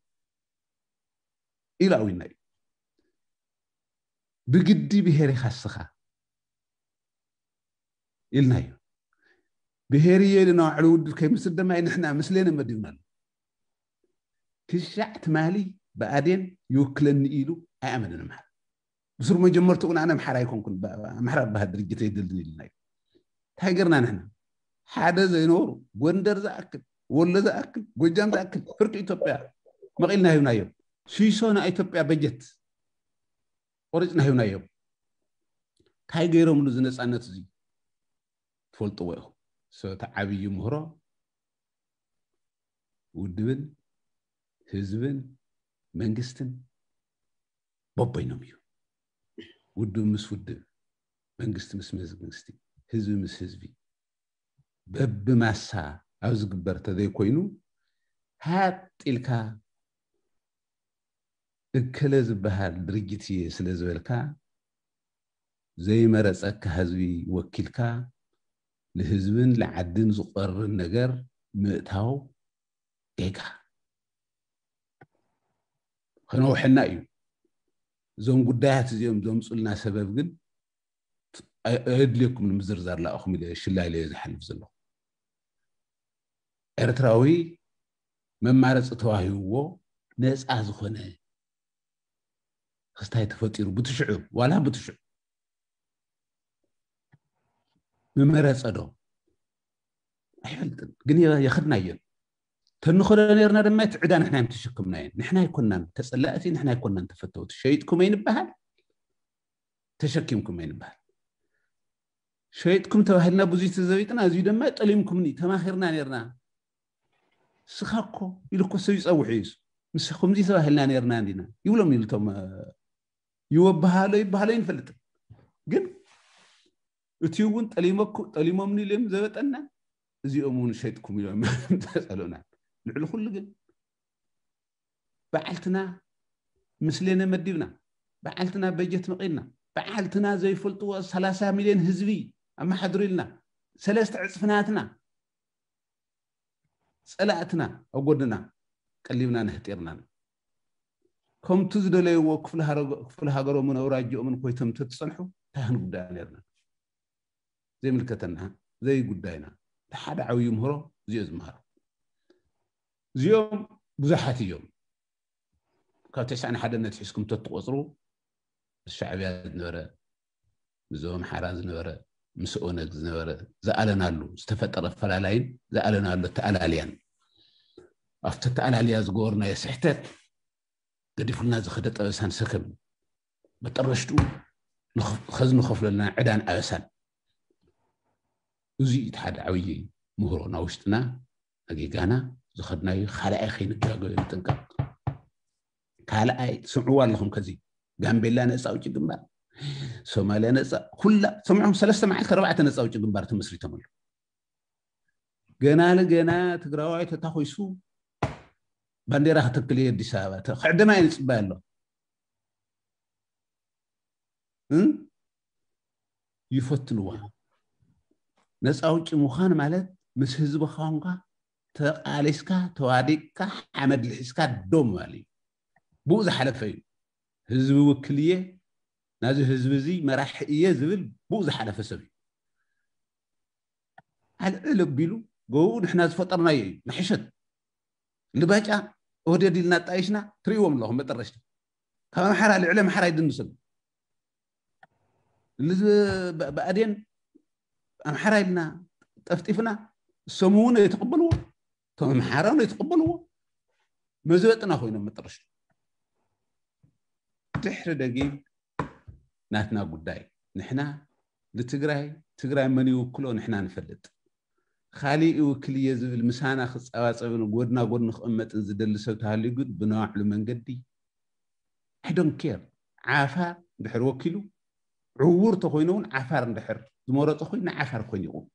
ኢሉ ኣዊና እዩ ብግዲ ብሄር ኢኻ ስኻ ኢልና እዩ ብሄር እየ ንናባዕሉ ውድብ ከይምስል ድማ ንሕና ምስሌን መዲብና ኣሎ ክሻዕ ትማሊ ብኣዴን ይውክለኒ ኢሉ ኣይኣመንን ምሃል ብሱር መጀመርቱ እውን ኣነ ኣምሓራ ኣይኮንኩን ኣምሓራ ባህ ድርጅት የድልን ኢልና እዩ እንታይ ገርና ንሕና ሓደ ዘይነበሩ ጎንደር ዝኣክል ወሎ ዝኣክል ጎጃም ዝኣክል ፍርቂ ኢትዮጵያ መቒልና ሂብና እዮም ሽይሶ ናይ ኢትዮጵያ በጀት ቆሪፅናዮምና እዮም እንታይ ገይሮም ሉ ዝነፃነት እዚ ትፈልጥዎ ኢኹም ሰቲ ዓብዪ ምህሮ ውድብን ህዝብን መንግስትን በቦይኖም እዩ ውድብ ምስ ውድብ መንግስቲ ምስ መንግስቲ ህዝቢ ምስ ህዝቢ በብማሳ ኣብ ዝግበር ተዘይኮይኑ ሃጥ ኢልካ እከለ ዝበሃል ድርጅት እየ ስለ ዝበልካ። ዘይመረፀካ ህዝቢ ወኪልካ። ንህዝብን ንዓድን ዝቀርን ነገር ምእታው ጌጋ። ከነውሐና እዩ። እዞም ጉዳያት እዚኦም ዘምፁልና ሰበብ ግን ኣየድልየኩም ንምዝርዛር ላኣኹም ኢለ ሽላይ ለዮ ዝሓልፍ ዘለኹ ኤርትራዊ መማረፂ ተዋሂብዎ ነፃ ዝኾነ ክስታይ ተፈጢሩ ብትሽዑ ዋላ ብትሽዑ ምመረፀ ዶ ኣይፈልጥን ግን የኽድና እየን ተንኸሎ ነርና ድማ እቲ ዕዳ ንሕና እዮም ተሸክምና እየን ንሕና ኣይኮናን ተፀላእቲ ንሕና ኣይኮናን ተፈተውቲ ሸይጥኩም ኣይንበሃል ተሸኪምኩም ኣይንበሃል ሸይጥኩም ተባሂልና ብዙይ ተዘቢጥና እዚዩ ድማ ጠሊምኩምኒ ተማኺርና ነርና ስኻ ኮ ኢሉ ኮ ሰብ ይፀውሑ እዩ ንስኹምዚ ተባሂልና ነርና እንዲና ይብሎም ኢሉ እቶም ይወባሃለ ይባሃለ ይንፈልጥ ግን እቲ እውን ጠሊሞኩ ጠሊሞምኒ ኢሎም ዘበጠና እዚኦም እውን ሸጥኩም ኢሎም ተጸሎና ልዕሊ ኩሉ ግን በዓልትና ምስለነ መዲብና በዓልትና በጀት መቒልና በዓልትና ዘይፈልጥዎ 30 ሚልዮን ህዝቢ ኣመሓድሩ ኢልና ሰለስተ ዕፅፍናትና ፀላእትና ኣብ ጎድና ቀሊብና ንህጢርና ከምቲ ዝደለይዎ ክፍለ ሃገሮምን ኣብ ራጅኦምን ኮይቶም እተትፀንሑ እንታይ ክንጉዳያ ነርና ዘይምልከተና ዘይጉዳይና ሓደ ዓብዪ ምህሮ እዚኦ ዝመሃሩ እዚኦም ብዙሓት እዮም ካብ ትስዓን ሓደነት ሒዝኩም ተትቆፅሩ ሻዕብያ ዝነበረ ምስ ኣምሓራ ዝነበረ ምስ ኦነግ ዝነበረ ዝኣለናሉ ዝተፈጠረ ኣፈላላይን ዝኣለናሉ ተኣላልያን ኣብቲ ተኣላልያ ዝገበርናዮ ስሕተት ገዲፉና ዝኸደ ጠበሳን ሰከም መጠረሽቱ ከዚ ንኸፍለና ዕዳን ኣበሳን እዚ እቲ ሓደ ዓብዪ ምሁሮ ናብ ውሽጥና ኣጌጋና ዝኸድናዩ ካልኣይ ከይንጋገሎ ይጥንቀቕ ካልኣይ ስምዕዋ ኣለኹም ከዚ ጋምቤላ ነፃ ውጭ ግንባር ሶማልያ ነፃ ኩላ ሰሚዖም ሰለስተ መዓልቲ ኣርባዕተ ነፃ ውጭ ግንባር ተመስሪቶም ኣሎ ገና ንገና ትግራዋይ ተታኮይሱ ባንዴራ ክትክል እየ ኣዲስ ኣበባ ክዕደማ እየ ዝፅበ ኣሎ ይፈትንዋ ነፃ ውጭ ምዃን ማለት ምስ ህዝቢ ካንካ ተቃሊስካ ተዋዲቅካ ሓመድ ልሒዝካ ዶም ማለት እዩ ብኡ ዝሓለፈ እዩ ህዝቢ ውክል እየ ናዚ ህዝቢ እዚ መራሒ እየ ዝብል ብኡ ዝሓለፈ ሰብ እዩ ኣልዕል ኣቢሉ ገብኡ ንሕና ዝፈጠርናዮ እዩ ንሕሸት ልበጫ ودي دي نتايشنا تريوم الله ما ترش كان حرا العلم حرا يدنسل بعدين ام حرا لنا تفتفنا سمونه يتقبلوا تم حرا يتقبلوا ما زبطنا خوينا ما ترش تحر دقيق ناتنا قداي نحنا لتجراي تجراي من يوكلو نحنا نفلت ካሊእ ውክልየ ዝብል ምሳና ክፀባፀብን ጎድና ጎድኒ ክቕመጥን ዝደሊ ሰብ ተሃልዩ ግን ብናባዕሉ መንገዲ ሕዶን ኬር ዓፋር እንድሕር ወኪሉ ዕውር ተኮይኑ እውን ዓፋር እንድሕር ዝመረፆ ኮይኑ ዓፋር ኮይኑ ይኹን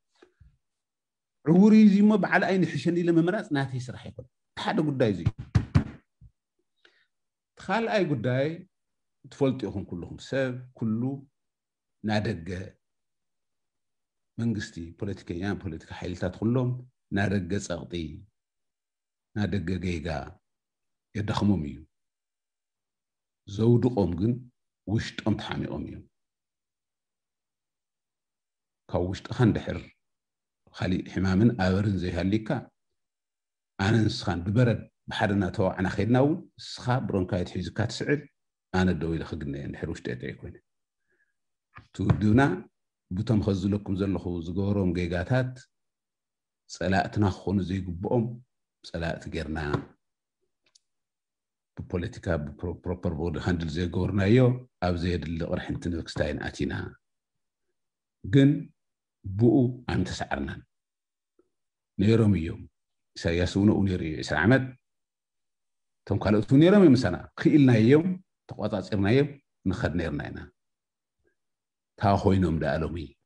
ዕውር እዩ እዚ እሞ በዓል ኣይኒ ሕሸኒ ኢለ ምምራፅ ናተይ ስራሕ ይኮን ሓደ ጉዳይ እዚ እዩ እቲ ካልኣይ ጉዳይ ትፈልጡ ኢኹም ኩልኩም ሰብ ኩሉ ናደገ መንግስቲ ፖለቲከኛ ፖለቲካ ሓይልታት ኩሎም ናደገ ፀቕጢ ናደገ ገይጋ የዳኽሞም እዩ። ዘውድቆም ግን ውሽጦም ተሓሚቖም እዮም። ካብ ውሽጥኻ እንድሕር ካሊእ ሕማምን ኣበርን ዘይሃሊካ ኣነ ንስኻን ብበረድ ብሓደ እናተዋዕና ከይድና እውን ንስኻ ብሮንካይት ሒዝካ ትስዕል ኣነ ደው ኢለ ክግነየ እንድሕር ውሽጢ የጠየ ኮይነ ትውድብና بتم خزلكم زلخو زجورهم جيجاتات سلاتنا خون زي قبوم سلات جرنا بالسياسة بالبروبر بود هندل زي جورنا يو أو زي الأرحن تنوكستاين أتينا. جن بو أنت سعرنا نيرم يوم سياسونا ونيري سعمت تم قالوا تنيرم يوم سنة خيلنا يوم تقاطع سيرنا يوم نخد نيرنا هنا تاخوينهم لألومي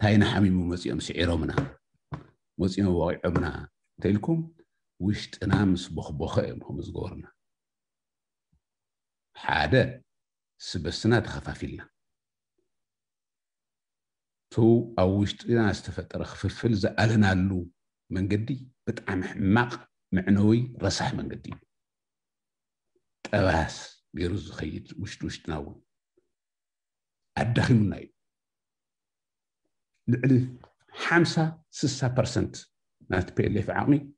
تاين حميم مزيهم سعيرمنا مزيهم وقعمنا تلكم وشتنا مس بخبخة هم زغورنا حادة سبسنا تخفافيلنا تو أو وشتنا استفتر خففل زألنا اللو من قدي بتعم حماق معنوي رسح من قدي طباس بيرز خيط وشت وشت ناوي ادخمنا لعلي حمسة سسة برسنت نات بي اللي في عامي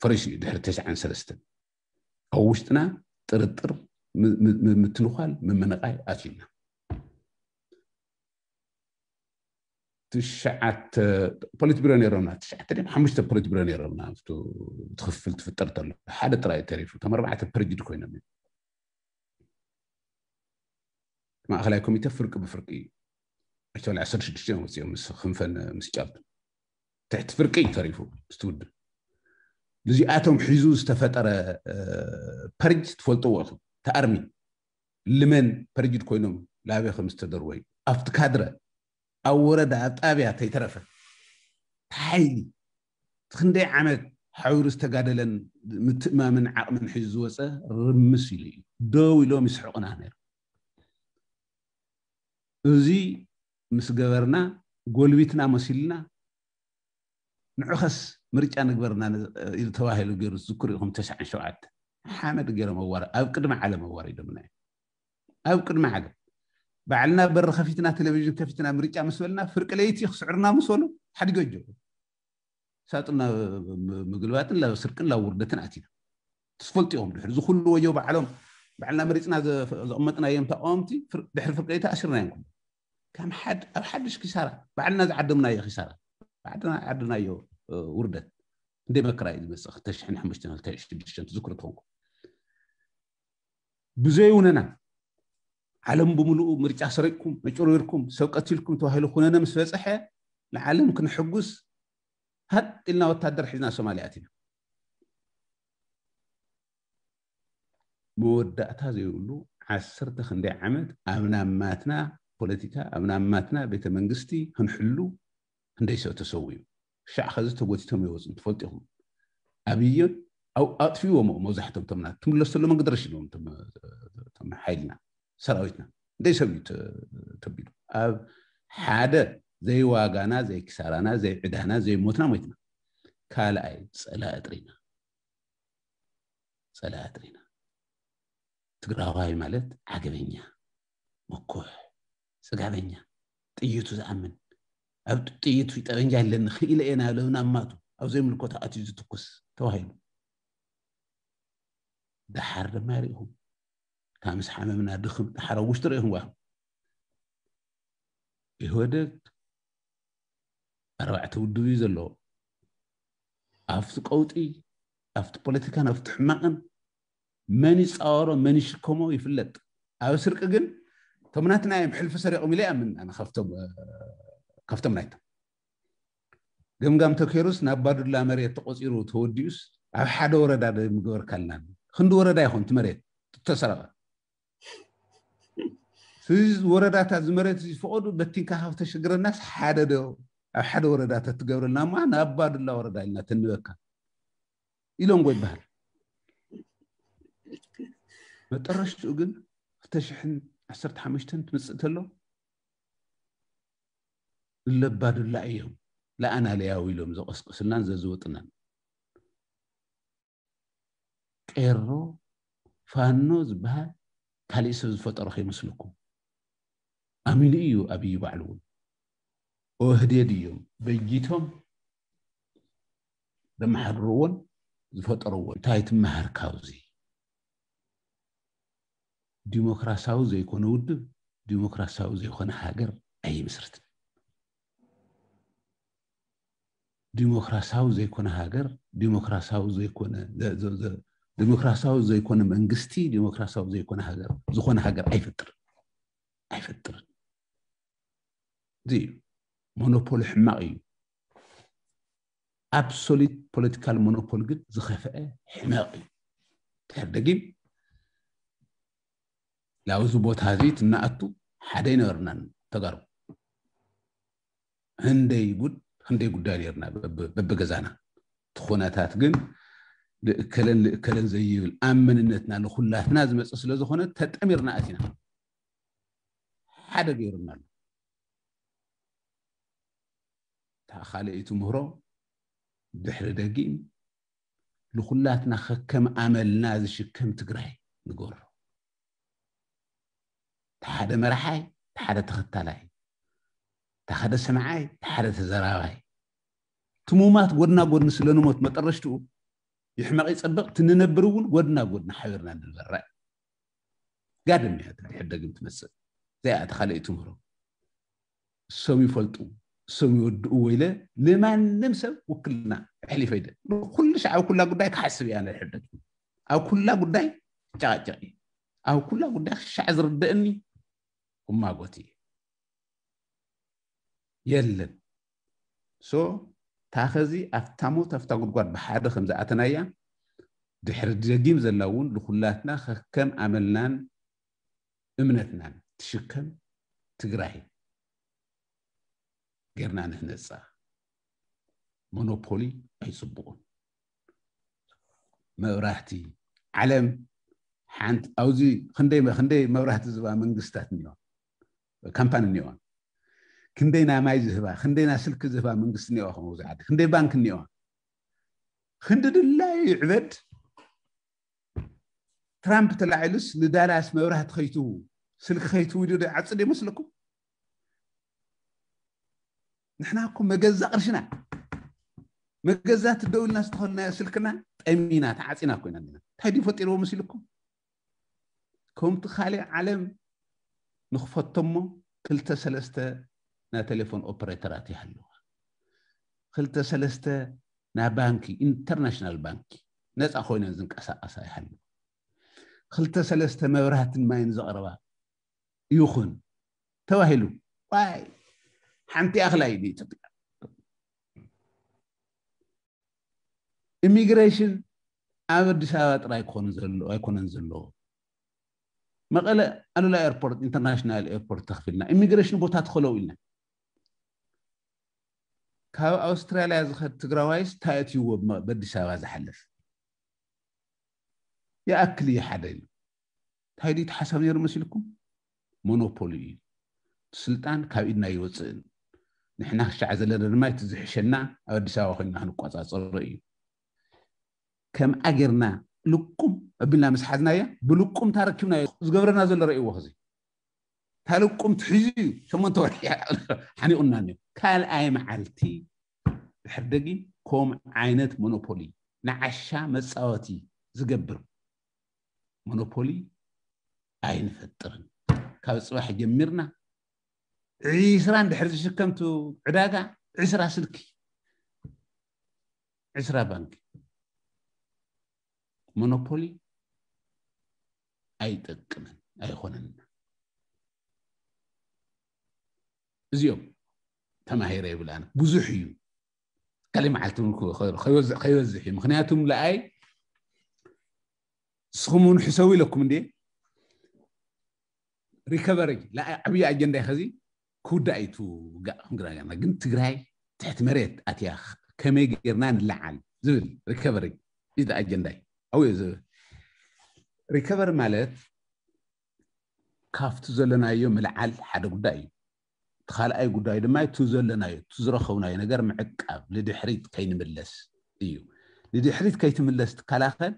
فريسي دهر تسعة عن سلستن أوشتنا ترطر متنخال من منقاي أجينا تشعت بوليت بيرونيرونا تشعت لي حمشت بوليت بيرونيرونا تخفلت في الترطر حالة رأي تاريخ تمر بعد برجد كوينا ማእኸላይ ኮሚቴ ፍርቂ ብፍርቂ እቶም 16 ወፂኦም ምስ ክንፈን ምስ ጫብ ትሕቲ ፍርቂ እዩ ተሪፉ ምስቲ ውድብ ንዚኣቶም ሒዙ ዝተፈጠረ ፐርጅ ትፈልጥዎ ኢኹም ተኣርሚ ልመን ፐርጅድ ኮይኖም ላበ ከም ዝተደርዎ እዩ ኣብቲ ካድረ ኣብ ወረዳ ኣብ ጣብያ ተይተረፈ ሓይሊ ትክንደይ ዓመት ሓቢሩ ዝተጋደለን ምትእማምን ዓቕምን ሒዙ ዝወፀ ርምስ ኢሉ እዩ ደው ኢሎም ይስሕቁና ነይሩ أزي مسجبرنا قولبيتنا مسيلنا نعخس مرجع نقبرنا إذا تواهل غير الذكر يوم تسع شعات حامد غير موارد أو قدم على موارد منا أو قدم على بعلنا بر خفيتنا تلفزيون كفتنا مرجع مسولنا فرق ليتي خسعرنا مسولو حد جوجو ساتنا مقلوات لا سرقن لا وردتنا أتينا تسفلت يوم دحر زخلوا وجو بعلهم بعلنا مرجعنا زقمتنا يوم تقامتي دحر فرق ليتي أشرنا يوم كان حد أو حدش كسارة بعدنا عدمنا يا خسارة. بعدنا عدنا يو آه، وردت. ديمقراطية بس أختش تشحن حمشتنا؟ تشحن تذكرتهم بزيوننا. عالم بملؤ مرجع سرقكم مجروركم سوقتلكم توهيلو كنا مس بصحه العالم كنحقس هاد إلنا وتهدر حزنا سومالياتنا مودأتا زيولو عسرت خندي عمد أبنا ماتنا. ፖለቲካ ኣብ ናማትና ቤተ መንግስቲ ክንሕሉ ክንደይ ሰብ ተሰው እዩ ሻዕ ከዚ ተጎቲቶም ይወፁ ትፈልጡ ኢኹም ኣብይን ኣጥፊዎሞ መብዛሕቶም ቶምና ትምለስ ተሎ መንገዲ ረሽሎም ሓይልና ሰራዊትና እንደይ ሰብ እዩ ተቢሉ ኣብ ሓደ ዘይዋጋና ዘይክሳራና ዘይዕዳና ዘይሞትና ሞይትና ካልኣይ ፀላእ ጥሪና ፀላእ ጥሪና ትግራዋይ ማለት ዓገበኛ ምኩሕ سجابينيا تيوتو زامن أو تيوتو يتابعين جاي لنا خيلة أنا لو ناماتو أو زي ملكوتا أتيجو تكوس توهين دحر ماريهم تامس حامة من الدخم دحر وشتر إهم واهم إهودك أروع تودو يزلو أفت قوتي أفت بوليتيكان أفت حماقن من يسعارو من يشكمو يفلت أو سرقة جن እቶም ናትና እዮም ሕልፊ ሰሪቆም ኢለ ይኣምን ኣነ ካብቶም ናይቶም። ገምጋም ተከይሩስ ናብ ባዱላ መሬት ተቆፂሩ ተወዲኡስ ኣብ ሓደ ወረዳ ምግበርካ ኣለና ክንዲ ወረዳ ይኹን እቲ መሬት? ተሰረቐ ወረዳታት እዚ ዝፈቀዱ በቲንካ ካብ ተሽግረናስ ሓደ ዶ? ኣብ ሓደ ወረዳታት ትገብረልና እማ ናብ ባዱላ ወረዳ ኢልና ተንበካ ኢሎም ጎ ይበሃል። መጠረሽትኡ ግን عشرت حمشتن تمسئت له؟ اللباد لا أيهم لا أنا لا ياوي لهم زو أسقس لنا زوتنا كيرو فانو زبها كاليس الفترة خي مسلكم أمين إيو أبي يبعلون أهدي ديهم بيجيتهم دم حرون زفترون تايت مهر كاوزي. ዲሞክራሲያዊ ዘይኮነ ውድብ ዲሞክራሲያዊ ዘይኮነ ሃገር ኣይምስርትን ዲሞክራሲያዊ ዘይኮነ ሃገር ዲሞክራሲያዊ ዘይኮነ ዲሞክራሲያዊ ዘይኮነ መንግስቲ ዲሞክራሲያዊ ዘይኮነ ሃገር ዝኾነ ሃገር ኣይፈጥርን። ኣይፈጥርን። እዚ እዩ ሞኖፖሊ ሕማቅ እዩ። ኣብሶሊት ፖለቲካል ሞኖፖል ግን ዝኸፍአ ሕማቅ እዩ። ድሕር ደጊም ላብዚ ቦታ እዚ ትናኣቱ ሓደ ይነበርናን ተጋሩ። ህንደይ ጉድ ክንደይ ጉዳይ ነርና በበገዛና እቲ ኩነታት ግን ልእከለን ልእከለን ዘይብል ኣብ መንነትና ንኩላትና ዝመፅእ ስለ ዝኾነ ተጠሚርና ኣቲና። ሓደ ገይሩና ኣሎ። እታ ካልአይቲ ምህሮ ድሕሪ ደጊም ንኩላትና ከከም ኣመልና ዝሽከም ትግራይ ንገብሮ تحدى مرحاي تحدى تختلاي تحدى سمعاي تحدى تزراوي تمومات ودنا ودنا سلونو موت ما ترشتو يحمق يصدق تننبرون ودنا ودنا حيرنا للراء قادم يا تبي حدا قمت مسك زي اتخلي تمرو سومي فلتو سومي ودويلة لما نمسى وكلنا حلي فايدة كلش أو كلها قداي كحسب يعني حدا أو كلها قداي جاي جاي أو كلها قداي شعز ردئني እዩ የለን ሶ ታኸዚ ኣፍታ ሞት ኣፍታ ጉድጓድ ብሓደ ከም ዝኣተናያ ድሕሪ ደጊም ዘላ እውን ንኩላትና ከከም ኣመልናን እምነትናን ትሽከም ትግራይ ጌርና ንህነፃ ሞኖፖሊ ኣይፅቡቁን መብራህቲ ዓለም ሓንቲ ኣብዚ ክንደይ መብራህቲ ዝባ መንግስትታት እኒዋ ካምፓኒ እኒዋ ክንደይ ናይ ማይ ዝህባ ክንደይ ናይ ስልኪ ዝህባ መንግስቲ እኒዋ ከምዚ ዓዲ ክንደይ ባንኪ እኒዋ ክንዲድላይ ይዕበድ ትራምፕ ተላዒሉስ ንዳላስ መብራህቲ ከይትው ስልኪ ከይትውዱ ዓፅድ ይመስለኩም ንሕና እኮ መገዛ ቅርሽና መገዛ ትደው ኢልና ዝተኸልናዮ ስልክና ጠሚና ተዓፂና ኮይና ኒና እንታይ ድዩ ፈጢርዎ መሲልኩም ከምቲ ካሊእ ዓለም ንኽፈቶሞ ክልተ ሰለስተ ናይ ቴሌፎን ኦፐሬተራት እያ ኣለዋ ክልተ ሰለስተ ናይ ባንኪ ኢንተርናሽናል ባንኪ ነፃ ኮይነን ዝንቀሳቀሳ እያ ኣለዋ ክልተ ሰለስተ መብራህትን ማይን ዘቕረባ ይኹን ተባሂሉ ዋይ ሓንቲ ኣኽላይ ኢትዮጵያ ኢሚግሬሽን ኣብ ኣዲስ ኣበባ ጥራይ ክኾኑ ዘለዎ ኣይኮነን ዘለዎ መቐለ ኣሉላ ኤርፖርት ኢንተርናሽናል ኤርፖርት ተኽፊልና ኢሚግሬሽን ቦታ ትኸለው ኢልና ካብ ኣውስትራልያ ዝኸድ ትግራዋይስ እንታይ እትይዎ በዲስ ኣበባ ዝሓልፍ ይኣክል እዩ ሓደ ኢሉ እንታይ ድዩ ተሓሳብ ነይሩ መሲልኩም ሞኖፖሊ እዩ ስልጣን ካብ ኢድና ይወፅእን ንሕና ክሻዕ ዘለና ድማ እቲ ዝሕሸና ኣብ ኣዲስ ኣበባ ኮይንና ክንቆፃፀሮ እዩ ከም ኣገርና لكم أبننا مسحنا يا بلكم تاركنا يا زغبرنا زل رأي وخزي تلكم تحزي ثم توري حني قلنا كان أي معلتي حدقي كوم عينت مونوبولي نعشا مساواتي زغبر مونوبولي عين فترن كاب صباح جمرنا عيسران دحرز شكمتو عداقة عيسرا سلكي عيسرا بانكي ሞኖፖሊ ኣይጠቅምን ኣይኮነን እዚኦም ተማሂረ ይብላነ ብዙሕ እዩ ካሊእ መዓልቲ ከይበዝሕ እዩ ምክንያቱም ለኣይ ንስኹም እውን ሕሰቡ ኢለኩም እንዴ ሪከቨሪ ለኣይ ዓብዪ ኣጀንዳ ከዚ ክውዳእ እዩ ትውጋእ ክንግራይ ግን ትግራይ ትሕቲ መሬት ኣትያ ከመይ ጌርና ንላዓል ዝብል ሪከቨሪ እዚ ኣጀንዳ እዩ ኣብኡ ዝብል ሪከቨሪ ማለት ካብቲ ዘለናዮ ምልዓል ሓደ ጉዳይ እዩ እቲ ካልኣይ ጉዳይ ድማ እቲ ዘለናዮ እቲ ዝረኸብናዮ ነገር ምዕቃብ ንድሕሪት ከይንምለስ እዩ ንድሕሪት ከይትምለስ ትከላኸል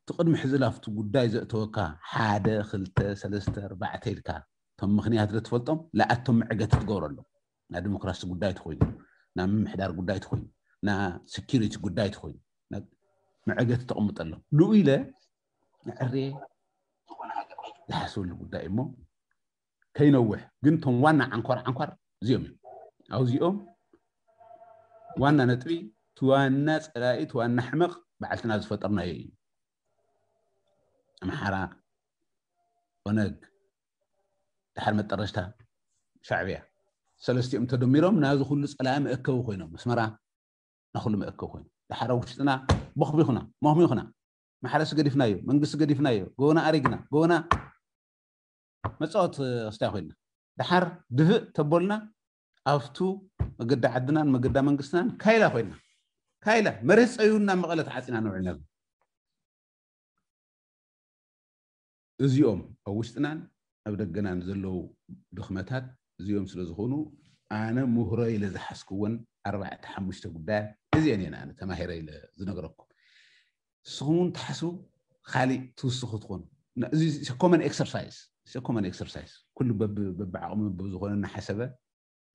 እቲ ቅድሚ ሕዝላፍቲ ጉዳይ ዘእተወካ ሓደ ክልተ ሰለስተ ኣርባዕተ ኢልካ እቶም ምክንያት ዶ ትፈልጦም ለኣቶም ምዕገት ትገብሮ ኣሎ ናይ ዲሞክራሲ ጉዳይ ተኮይኑ ናብ ምምሕዳር ጉዳይ ተኮይኑ ና ሴኪሪቲ ጉዳይ ተኮይኑ معجت تقمت الله. لو نعم. إلى عري لحصول دائما كي نوح قنتم وأنا عنكر عنكر. زيومي أو زيوم وأنا نتبي تو الناس رأيت وأنا نحمق بعد الناس فطرنا هي أم حرا ونق. تحر ما ترشتها شعبية. سلستي أم تدميرهم. نازو خلص ألام أكو خينا مسمرة. نخلو ما أكو خينا ድሓረ ውሽጥና በኽቢ ይኹና መኽሚ ይኹና ማሕረስ ገዲፍናዮ መንግስቲ ገዲፍናዮ ጎና ኣሪግና ጎና መፃወት ክስታይ ኮይና ድሓር ድፍእ ተበልና ኣብቱ መገዳ ዓድናን መገዳ መንግስትናን ካይላ ኮይና ካይላ መሬት ፀዩና መቐለ ተዓፂና ንውዕልና እዚኦም ኣብ ውሽጥናን ኣብ ደገናን ዘለው ድኽመታት እዚኦም ስለ ዝኾኑ ኣነ ምሁሮ ኢለ ዝሓስክዎን ኣርባዕተ ሓሙሽተ ጉዳያት حزين يعني أنا تماهير إلى أنا صون تحسو أنا توسخ تكون أنا كومن إكسرسايز أنا كومن إكسرسايز أنا بب بب أنا بزغون نحسبه.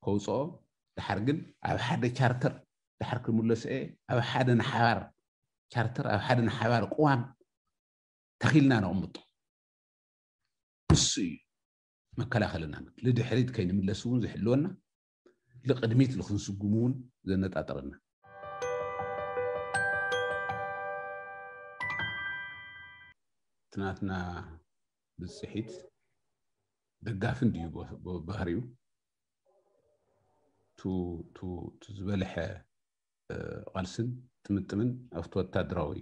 أنا تحرقن أو أنا كارتر تحرك أنا إيه أو أنا نحوار كارتر أنا حد نحوار قوام تخيلنا نعمط بصي ما كلا خلنا لدي حريد كاين ملسون زي حلونا لقدميت الخنسو قمون زي نتاترنا ጥናትና ብፅሒት ደጋፍን ድዩ ባህርዩ ዝበልሐ ቃልስን ጥምጥምን ኣብቲ ወታደራዊ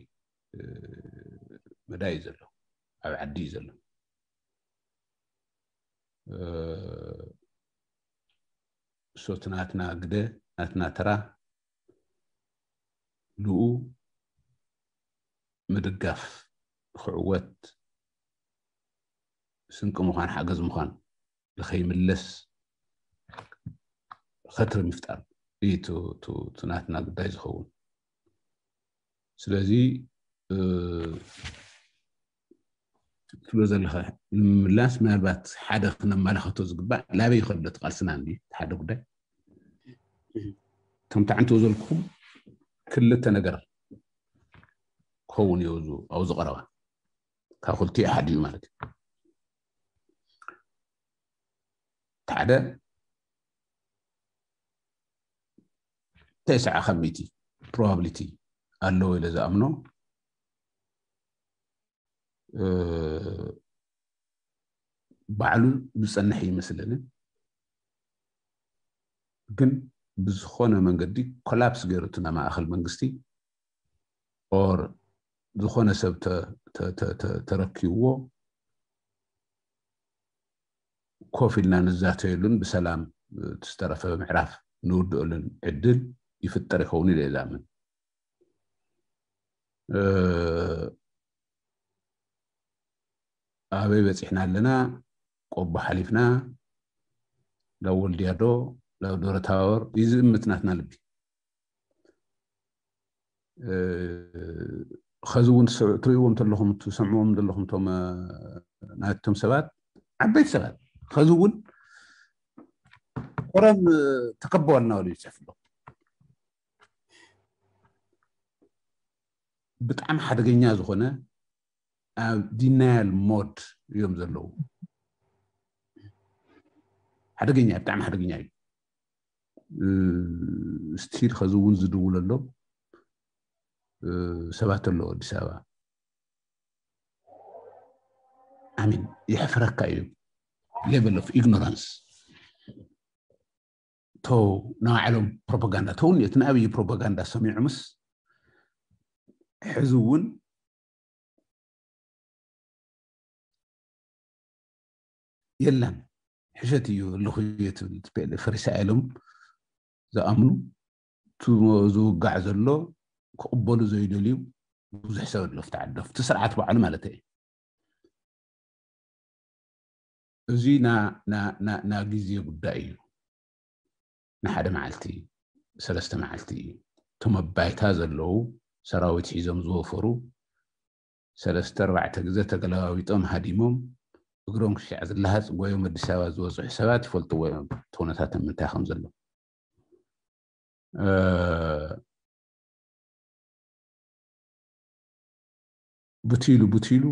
መዳይ እዩ ዘሎ ኣብ ዓዲ እዩ ዘሎ እሶት ናትና ግደ ናትና ተራ ንኡ ምድጋፍ ክዕወት ስንቂ ምዃን ሓገዝ ምዃን ንኸይምለስ ከትሪ ምፍጣር እዩ ናትና ጉዳይ ዝኸውን ስለዚ ትብሎ ዘለኸ ንምምላስ ምናልባት ሓደ ክነመላኸቶ ዝግባእ ላበይ ይኸሎ ትቃልስና እንዲ ሓደ ጉዳይ እቶም ታዓንትዎ ዘልኩም ክልተ ነገር ክኸውን እዩ ኣብኡ ዝቐረባ ካብ ክልቲኡ ሓደ እዩ ማለት እዩ። እቲ ሓደ ተስዓ ሚእቲ ፕሮባብሊቲ ኣለዎ ኢለ ዝኣምኖ ባዕሉ ዝፀንሐ ይመስለኒ። ግን ብዝኾነ መንገዲ ኮላፕስ ገይሩ እቲ ናይ ማእኸል መንግስቲ ኦር زخون سب ت ت ت ت تركيوه كوفينا نزاته لون بسلام تسترفه معرف نور دولن عدل يفتر خوني لإلامن أه... أبي بتحنا لنا قب حليفنا لو ولدي لو دور تاور يزم متناتنا لبي. أه، ከዚ እውን ትርእይዎም ተለኹም ትሰምዕዎም ዘለኹም ቶም ናቶም ሰባት ዓበይቲ ሰባት ከዚ እውን ቆረም ተከበዋ እናበሉ ይፅሕፍ ኣሎ ብጣዕሚ ሓደገኛ ዝኮነ ኣብ ዲናያል ሞድ እዮም ዘለው ሓደገኛ ብጣዕሚ ሓደገኛ እዩ ስቲል ከዚ እውን ዝድውለሎም sabaatoloo disaaba I mean يحفرك level of ignorance. تو ناعلم propaganda. تون يتنابي propaganda. سميع مس. حزون. يلن حشتيو لخيت فرسائلهم زأمنوا زوقع زلو ክቕበሉ ዘይደልዩ ብዙሕ ሰብ ኣሎ ፍቲ ዓዲ ፍቲ ስርዓት ባዕሉ ማለት እዩ። እዚ ና ግዜ ጉዳይ እዩ። ንሓደ መዓልቲ ሰለስተ መዓልቲ እዩ። እቶም ኣባይታ ዘለው ሰራዊት ሒዞም ዝወፈሩ ሰለስተ ኣርባዕተ ግዜ ተገለባቢጦም ሃዲሞም እግሮም ክሻዕ ዝለሃፅ ጎዮም ኣዲስ ኣበባ ዝወፅሑ ሰባት ይፈልጥዎ እዮም። እቲ ኩነታት ምንታይ ከም ዘሎ ብትኢሉ ብትኢሉ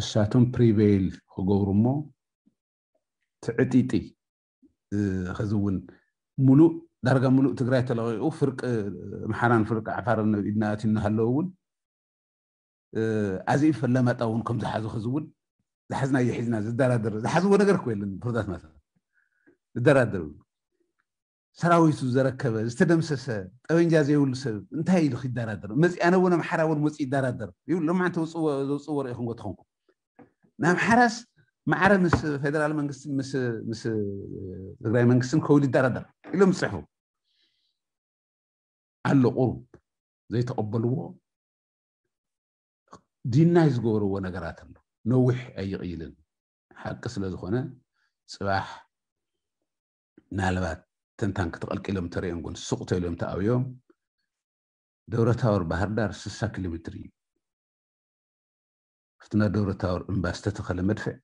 እሳቶም ፕሪቬይል ክገብሩ እሞ ትዕጢጢ ከዚ እውን ሙሉእ ዳርጋ ሙሉእ ትግራይ ተለቂቁ ፍርቂ ምሓራን ፍርቂ ዓፋርን ኢድና ኣትዩ እናሃለዉ እውን ኣዝዩ ፈለመጣ እውን ከም ዝሓዙ ከዚ እውን ዝሓዝናዮ ሒዝና ዝደራደር ዝሓዝዎ ነገር ኮ የለን ፍርዳት ማለት ዝደራደር እዩ سراويسو زركب استدمسس طوينجا زيول سب انت هي لخي دارادر مزي انا ونا محرا ون مزي دارادر يقول لو معناته صور صور يخون وتخونكو نعم حرس معره مس فيدرال منغس مس مس غراي منغس كول دارادر يلو مسحو على قرب زي تقبلوا دينا يزغورو ونا غراتلو نوح اي قيلن حق سلا زخونه صباح نالبات تنتان كتقل كيلومتر يعني ينقون سقطة يوم تأو يوم. دورة تاور بحر دار سسا كيلومتري فتنا دورة تاور انباس تتخل مدفع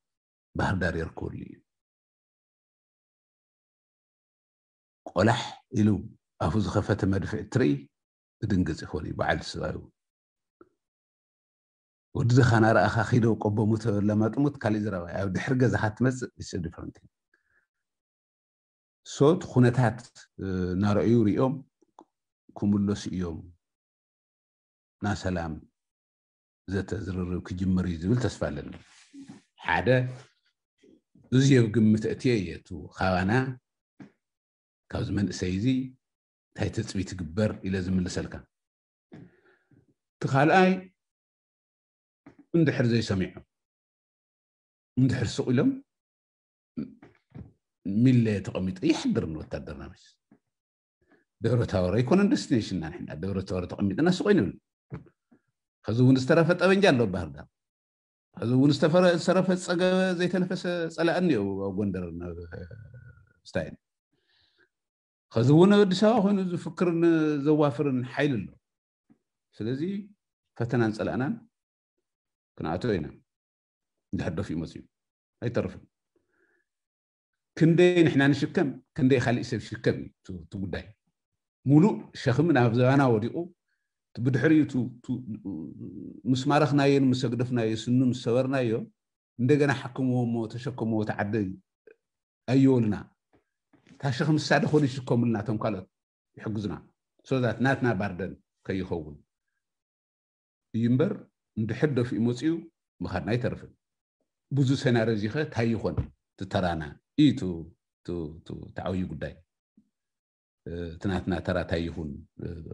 بحر دار يركور لي قلح إلو أفوز خفت مدفع تري بدنجز إخواني بعد سلايو ودزخان أرى أخا خيدو قبو متو لما تموت كالي زراوي أو دحرق زحات مس بسير ديفرنتين ሶት ኩነታት እናረአዩ ሪኦም ክምለሱ እዮም ናብ ሰላም ዘተ ዝርርብ ክጅምር እዩ ዝብል ተስፋ ኣለኒ ሓደ እዚ ኣብ ግምት እትየ እየቱ ካባና ካብዚ መንእሰይ እዚ እንታይ ተፅቢት ይግበር ኢለ ዝምልሰልካ እቲ ካልኣይ እንድሕር ዘይሰሚዑ እንድሕር ስቕ ኢሎም ሚለ ተቐሚጡ ይሕብር ንወታደርና መስ ደብረ ታወረ ኣይኮነን ደስቲኔሽንና ንሕና ደብረ ታወረ ተቐሚጥና ሱ ኮይኑ ይብሉ ከዚ እውን ዝተረፈ ጠበንጃ ኣለዎ ባህርዳር ከዚ እውን ዝተረፈ ፀገበ ዘይተነፈሰ ፀላእ እኒኦ ኣብ ጎንደር ስታይን ከዚ እውን ኣብ ኣዲስ ኣበባ ኮይኑ ዝፍክርን ዘዋፍርን ሓይሊ ኣሎ ስለዚ ፈተናን ፀላእናን ክንኣትዮ ኢና እንድሕደፍ እዩ መፅኡ ኣይተርፍን ክንደይ ንሕና ንሽከም ክንደይ ካሊእ ሰብ ሽከም እዩ እቲ ጉዳይ። ሙሉእ ሸኽሚ ናብ ዘባና ወዲቑ ብድሕሪኡ ምስ ማረኽናዮ ምስ ሰግደፍናዮ ስኑ ምስ ሰበርናዮ እንደገና ሓክምዎ ሞ ተሸከምዎ ተዓደ ኣየወልና እታ ሸኽሚ ሳደ ኮኑ ይሽከሙልና እቶም ካልኦት ይሕግዙና። ሶዛት ናትና ባርደን ከይኸውን። እዩ እምበር እንድሕር ደፊኡ መፅኡ ምኻድና ኣይተርፍን ብዙ ሴናርዮ እዚ ኸ እንታይ ይኾን ትተራና إي تو تو تو تعوي قداي. أه، تناتنا تو تايهون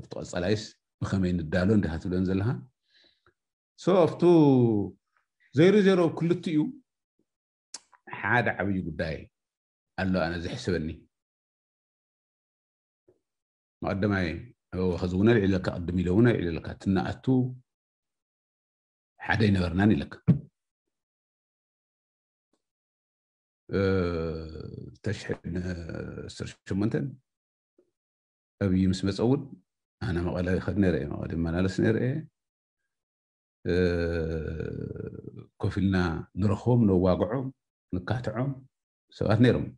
فطوس أه، عليس مخمين الدالون ده هتلون زلها. سو أفتو زيرو زيرو كل تيو حاد عوي قداي. قال له أنا زي حسبني. ما قدمي هو خزونا إلى لك قدمي لونا إلى لك تنأتو. حدا ينورناني لك. تشحن آه، سرشو منتن أبي مس مسؤول أنا ما قال خد نرئي ما قال ما نالس نرئي آه، كفلنا نرخوم نواقعهم نكاتعهم سوات نيرم.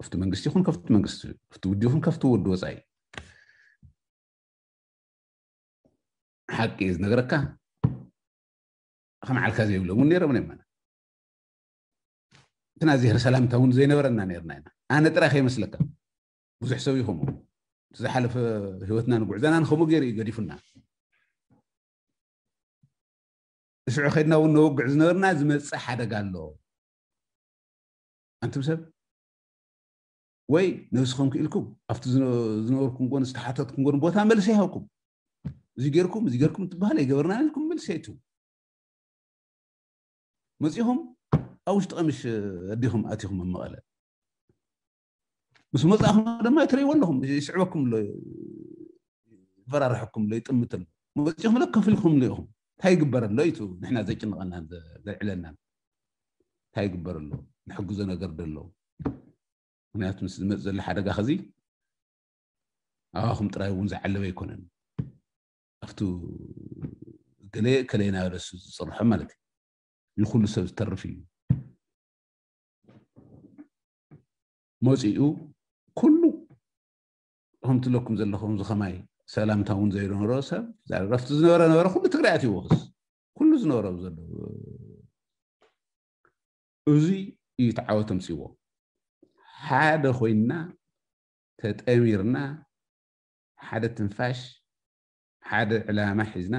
أفت منقستي خون كفت منقستي أفت وديو خون كفت ودو زي حكي إذ نقرأك. خم على الكازي يقولون نيرم نيمان تنازير سلام تون زين ورنا نيرنا أنا ترى خي مسلكة وزح سوي خمو زح حلف هوتنا نقول زنا نخمو جري جري فنا شو خدنا ونوقع زنورنا زم صحة قال له أنتم سب وي نسخهم كلكم أفتزن زنوركم قون استحاتكم قون بوثا ملسيها لكم زيجركم زيجركم تبهلي جورنا لكم ملسيتو مزيهم أو اش تقمش اديهم أتيهم من مغالا بس ما زاهم هذا ما يتري ولهم يسعوكم لو فرارحكم لو يتمتل ما زاهم لك كفلكم لهم. هاي قبر الليتو نحنا زي كنا غنا هذا اعلان هاي قبر الله نحق زنا قرد آه، الله هنات مستمز اللي حرق خزي؟ اخم تراي ونزع على ويكونن أفتو قلي كلينا رسو صرحه مالتي يقول سبب ترفيه መፂኡ ኩሉ ከምቲ ለኩም ዘለኹም ዝኸማይ ሰላምታ እውን ዘይነበሮ ሰብ ረፍቲ ዝነበረ ነበረ ኩሉ ትግራያት ይወክስ ኩሉ ዝነበረ ዘለዎ እዚ እዩ ተዓወት ኣምፅዎ ሓደ ኮይንና ተጠሚርና ሓደ ትንፋሽ ሓደ ዕላማ ሒዝና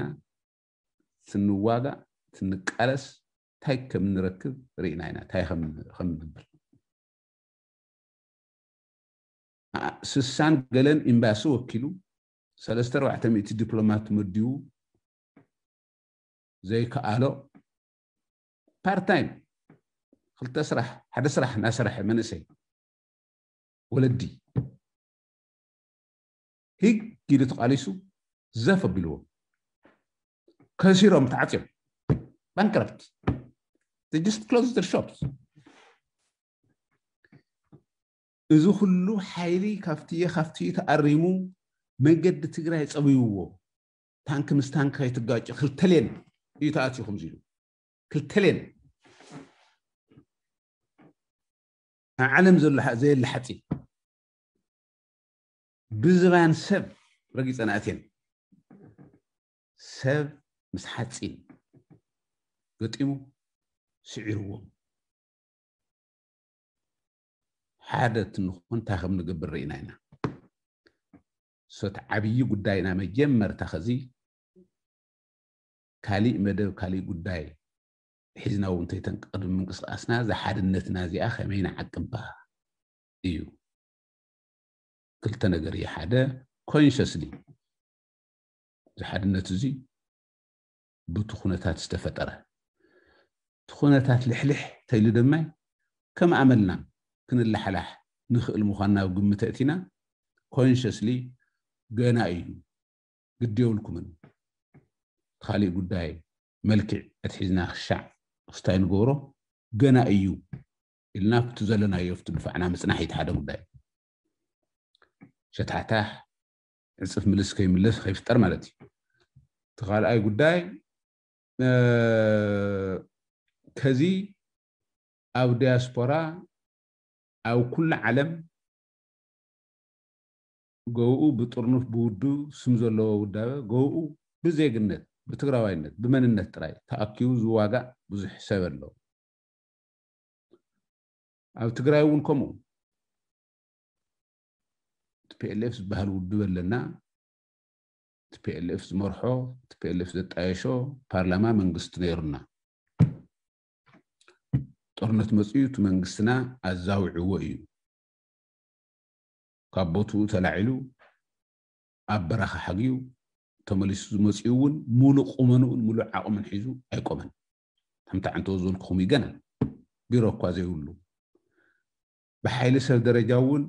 ትንዋጋእ ትንቃለስ እንታይ ከም ንረክብ ርኢና ኢና እንታይ ከም ንብል ስሳን ገለን ኤምባሲ ወኪሉ ሰለስተ ኣርባዕተ ሚእቲ ዲፕሎማት መድቡ ዘይከኣሎ ፓርታይም ክልተ ስራሕ ሓደ ስራሕ እናሰርሐ መንእሰይ ወለዲ ሂግ ኢሉ ተቃሊሱ ዘፍ ኣቢልዎ ከሲሮም ተዓፅዮም ባንክረፕት ጀስት ክሎዝ ሾፕስ እዚ ኩሉ ሓይሊ ካብቲ ካብቲ ተኣሪሙ መንገዲ ትግራይ ፀብይዎ ታንክ ምስ ታንክ ከይትጋጭ ክልተሌን እዩ ተኣትዩ ከምዚ ኢሉ ክልተሌን ኣብ ዓለም ዘሎ ዘየለ ሓፂን ብዝባን ሰብ ረጊፀን ኣትየን ሰብ ምስ ሓፂን ገጢሙ ስዒርዎም ሓደ ትንኾን እንታይ ከም ንገብር ርኢና ኢና ሶት ዓብዪ ጉዳይና መጀመርታ ከዚ ካሊእ መደብ ካሊእ ጉዳይ ሒዝና እውን እንተይተንቅድሚ ምንቅስቃስና እዛ ሓድነትና እዚኣ ከመይ ንዓቅባ እዩ? ክልተ ነገር እየ። ሓደ ኮንሽስሊ እዚ እዚ በቲ ኩነታት ዝተፈጠረ። እቲ ኩነታት ልሕልሕ እንተኢሉ ድማ ከም ኣመልና كن اللي حلاح نخ المخنا وقمة تأتينا. Consciously جنائي قد يقولكم خالي قداي. ملك أتحزنا خشع. أستاين جورو جنائي إلنا بتزلنا يفتن فعنا مسناحي تحدا قداي. شتعتاح عصف ملس كي ملس خيف تر مالتي. تقال أي قداي. آه كذي أو دياسبورا. ኣብ ኩሉ ዓለም ገብኡ ብጥርኑፍ ብውዱ ስም ዘለዎ ውዳበ ገብኡ ብዜግነት ብትግራዋይነት ብመንነት ጥራይ ተኣኪቡ ዝዋጋእ ብዙሕ ሰብ ኣሎ ኣብ ትግራይ እውን ከምኡ ቲፒኤልኤፍ ዝበሃል ውድብ ኣለና ቲፒኤልኤፍ ዝመርሖ ቲፒኤልኤፍ ዘጣየሾ ፓርላማ መንግስቲ ነይሩና ጦርነት መፅኡ እቲ መንግስትና ኣዛውዕዎ እዩ። ካብ ቦትኡ ተላዒሉ ኣብ በረኻ ሓግዩ ተመሊሱ መፅኡ እውን ሙሉእ ቁመኑኡን ሙሉእ ዓቕምን ሒዙ ኣይቆመን ከምቲ ዓንተዎ ዝበልኩኹም እዩ ገና ቢሮ እኳ ዘይብሉ። ብሓይሊ ሰብ ደረጃ እውን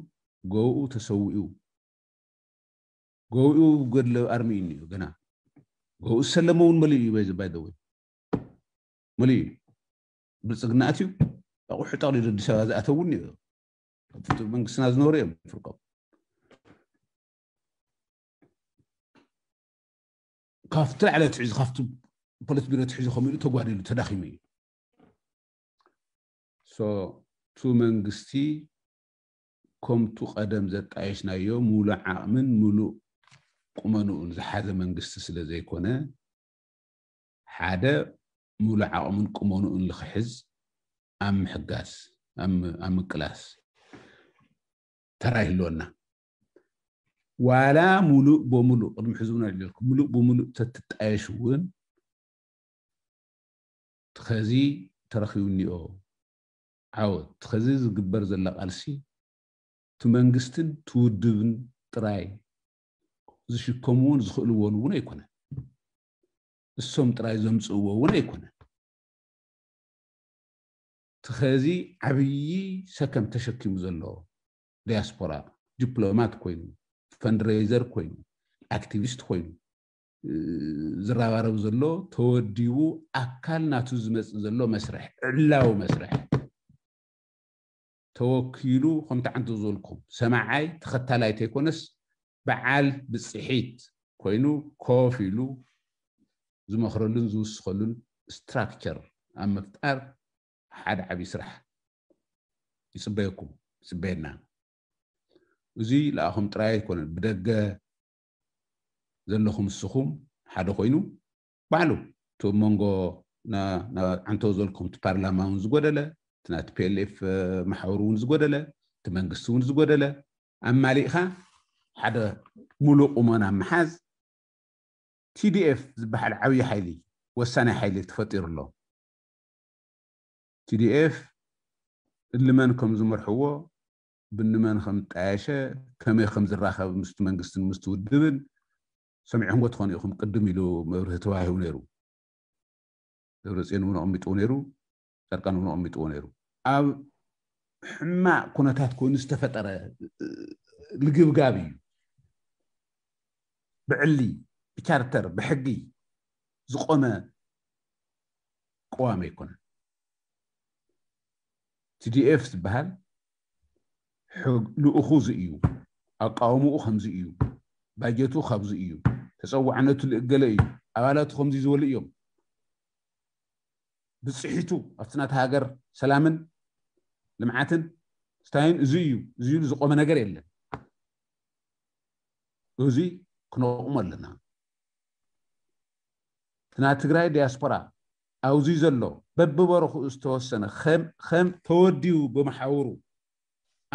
ጎብኡ ተሰዊኡ። ጎብኡ ገድለ ኣርሚ እዩ ገና። ጎብኡ ዝሰለመ እውን መሊኡ እዩ ባይደወይ መሊኡ እዩ ብልፅግና ኣትዩ ኣቑሑ ጠቕሊሉ ኣዲስ ኣበባ ዝኣተውን እዩ መንግስትና ዝነበሩ እዮም ፍርቆም ካብቲ ላዕለ ትሕዙ ካብቲ ፖለቲ ቢሮ ትሕዙ ከምኡ ኢሉ ተጓዲሉ ተዳኺሙ እዩ ቱ መንግስቲ ከምቱ ቀደም ዘጣየሽናዮ ሙሉእ ዓቕምን ሙሉእ ቁመኑኡን ዝሓዘ መንግስቲ ስለ ዘይኮነ ሓደ ምብላዕ ዓቕሙን ቁመኑኡን ንክሕዝ ኣብ ምሕጋዝ ኣብ ምቅላስ ተራ ይህልወና ዋላ ሙሉእ በሙሉእ ቅድሚ ሕዝብና ልልኩም ሙሉእ ብሙሉእ ተትጣየሽ እውን ትኸዚ ተረኪቡ እኒኦ ዓወት ትኸዚ ዝግበር ዘላ ቃልሲ እቲ መንግስትን ትውድብን ጥራይ ዝሽከምዎን ዝኽእልዎን እውን ኣይኮነን السوم ترايزم صوون يكون تخزي عبي سكم تشكي مزلو دياسبورا دبلومات كوينو فندريزر كوينو اكتيفيست كوينو ዝረባረብ ዘሎ توديو اكال ናቱ ዝመፅእ ዘሎ መስርሕ ዕላዊ መስርሕ ተወኪሉ ከምቲ ዓንቲ ዝበልኩም ሰማዓይ ተኸታላይ ተይኮነስ በዓል ብፅሒት ኮይኑ ኮፍ ዝመክረሉን ዝውስኸሉን ስትራክቸር ኣብ ምፍጣር ሓደ ዓብዪ ስራሕ ይፅበየኩም ይፅበየና እዚ ለኣኹም ጥራይ ኣይኮነን። ብደገ ዘለኹም ንስኹም ሓደ ኮይኑ ባዕሉ እቲ መንጎ ዓንተ ዝበልኩም እቲ ፓርላማ እውን ዝጎደለ እቲ ናቲ ፒኤልኤፍ ማሕበሩ እውን ዝጎደለ እቲ መንግስቲ እውን ዝጎደለ ኣማሊእካ ሓደ ሙሉእ ቁመና ምሓዝ ቲዲኤፍ ዝበሃል ዓብዪ ሓይሊ ወሳኒ ሓይሊ ተፈጢሩ ኣሎ ቲዲኤፍ እልመን ከም ዝመርሕዎ ብንመን ከም ዝጣየሸ ከመይ ከም ዝራኸብ ምስ መንግስትን ምስ ውድብን ሰሚዕኩምዎ ትኾኑ ኢኹም ቅድም ኢሉ መብርህ ተባሂቡ ነይሩ ደብረፅዮን እውን ኣቐሚጥዎ ነይሩ ጨርቃን እውን ኣቐሚጥዎ ነይሩ ኣብ ሕማቅ ኩነታት ኮይኑ ዝተፈጠረ ልግብጋብ እዩ ብዕሊ ቻርተር ብሕጊ ዝቆመ ቀዋሚ ኣይኮነን ቲዲኤፍ ዝበሃል ልኡኹ ዚ እዩ ኣቃወምኡ ከምዚ እዩ ባጀቱ ከምዚ እዩ ተፀዋዕነቱ ልእገለ እዩ ኣባላቱ ከምዚ ዝበሉ እዮም ብፅሒቱ ኣብቲ ናተ ሃገር ሰላምን ልምዓትን ስታይን እዚ እዩ እዚ ኢሉ ዝቆመ ነገር የለን እዚ ክነቕሞ ኣለና ናይ ትግራይ ዲያስፖራ ኣብዚ ዘሎ በብበረኽኡ ዝተወሰነ ከም ተወዲዩ ብማሕበሩ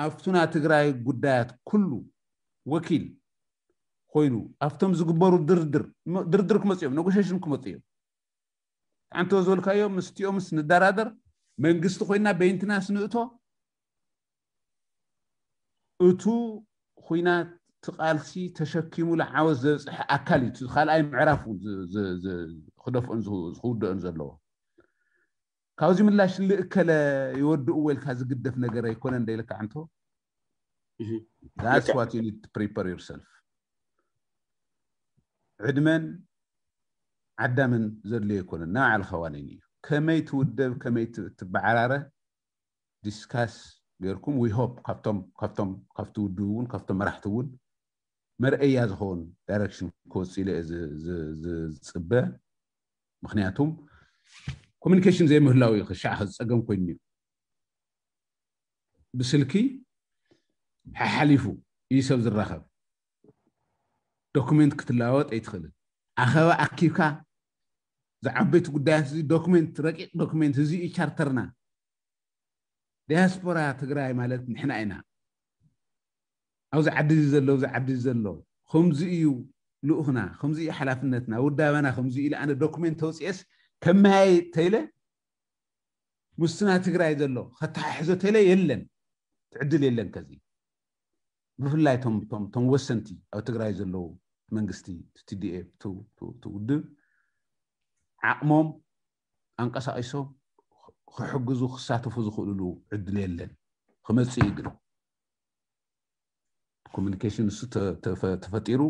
ኣብቲ ናይ ትግራይ ጉዳያት ኩሉ ወኪል ኮይኑ ኣብቶም ዝግበሩ ድርድር ድርድር ክመፁ እዮም ነጎሽሽን ክመፁ እዮም ዓንተ ዝበልካዮ ምስቲኦምስ ንደራደር መንግስቲ ኮይና በይንትናስ ንእቶ እቱ ኩናት تقالሲ ተሸኪሙ ንዓወት ዘብፅሕ ኣካል እዩ ካልኣይ ምዕራፍ ክደፍኦን ዝክውደኦን ዘለዎ ካብዚ ምላሽ ልእከለ ይወድኡ ወይልካ ዝግደፍ ነገር ኣይኮነ እንደኢልካ እንቶ That's what you need to prepare yourself. ዕድመን ዓዳምን ዘድልዮ ኣይኮነን ናይ ባዕልካ ዋለይን እዩ ከመይ ትውደብ ከመይ ትበዓራረ ዲስካስ ገይርኩም ዊ ሆፕ ካብቶም ካብቲ ውድብ እውን ካብቶም መራሕቲ እውን መርአያ ዝኸውን ዳይረክሽን ክወፅ ኢለ ዝፅበ ምክንያቱም ኮሚኒኬሽን ዘይምህላው እዩ ክሻዕ ክፀገም ኮይኑ እዩ ብስልኪ ሓሓሊፉ እዩ ሰብ ዝራኸብ ዶክሜንት ክትለዋወጥ ኣይትኽእልን ኣኸባ ኣኪብካ ዝዓበይቲ ጉዳያት እዚ ዶክሜንት ረቂቅ ዶክሜንት እዚ እዩ ቻርተርና ዲያስፖራ ትግራይ ማለት ንሕና ኢና ኣብዚ ዓዲ እዚ ዘሎ ኣብዚ ዓዲ እዚ ዘሎ። ከምዚ እዩ ልኡኽና ከምዚ እዩ ሓላፍነትና። ውዳበና ከምዚ ኢለ ኣነ ዶኩሜንት ተውፅኤስ ከመያይ ተይለ ምስትና ትግራይ ዘሎ ከተሓሕዞ ተይለ የለን ትዕድል የለን ከዚ። ብፍላይ ቶም ወሰንቲ ኣብ ትግራይ ዘለው መንግስቲ ቲዲኤፍ ትውድብ ዓቕሞም ኣንቀሳቂሶም ክሕግዙ ክሳተፉ ዝኽእልሉ ዕድል የለን። ክመፅእ እዩ ግን ኮሚኒኬሽን ንሱ ተፈጢሩ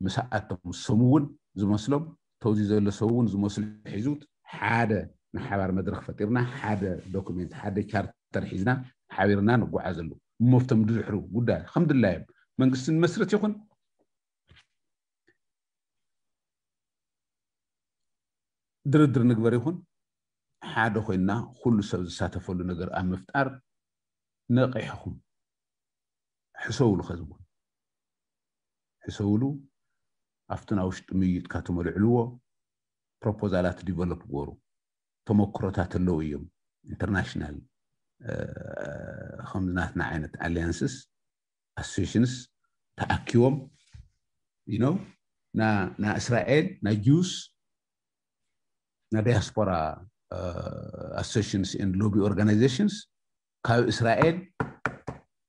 ምስዓቶም ስም እውን ዝመስሎም ተውዚ ዘሎ ሰብ እውን ዝመስሉ ሒዙት ሓደ ንሓባር መድረክ ፈጢርና ሓደ ዶክሜንት ሓደ ቻርተር ሒዝና ሓቢርና ንጓዓዝ ኣሉ እሞብቶም ድድሕሩ ጉዳይ ከም ድላዮም መንግስቲ ንመስረት ይኹን ድርድር ንግበር ይኹን ሓደ ኮይንና ኩሉ ሰብ ዝሳተፈሉ ነገር ኣብ ምፍጣር ነቂሕኹም ሕሰውሉ ከዝውን ሕሰውሉ ኣብቲ ናብ ውሽጢ ምይጥካ ተመልዕልዎ ፕሮፖዛላት ዲቨሎፕ ገሩ ተመክሮታት ኣለው እዮም። ኢንተርናሽናል ከምዝናትና ዓይነት ኣሊያንስስ ኣሶሽንስ ተኣኪቦም ዩኖ ና እስራኤል ና ጁስ ና ዲያስፖራ ኣሶሽንስ ሎቢ ኦርጋናይዜሽንስ ካብ እስራኤል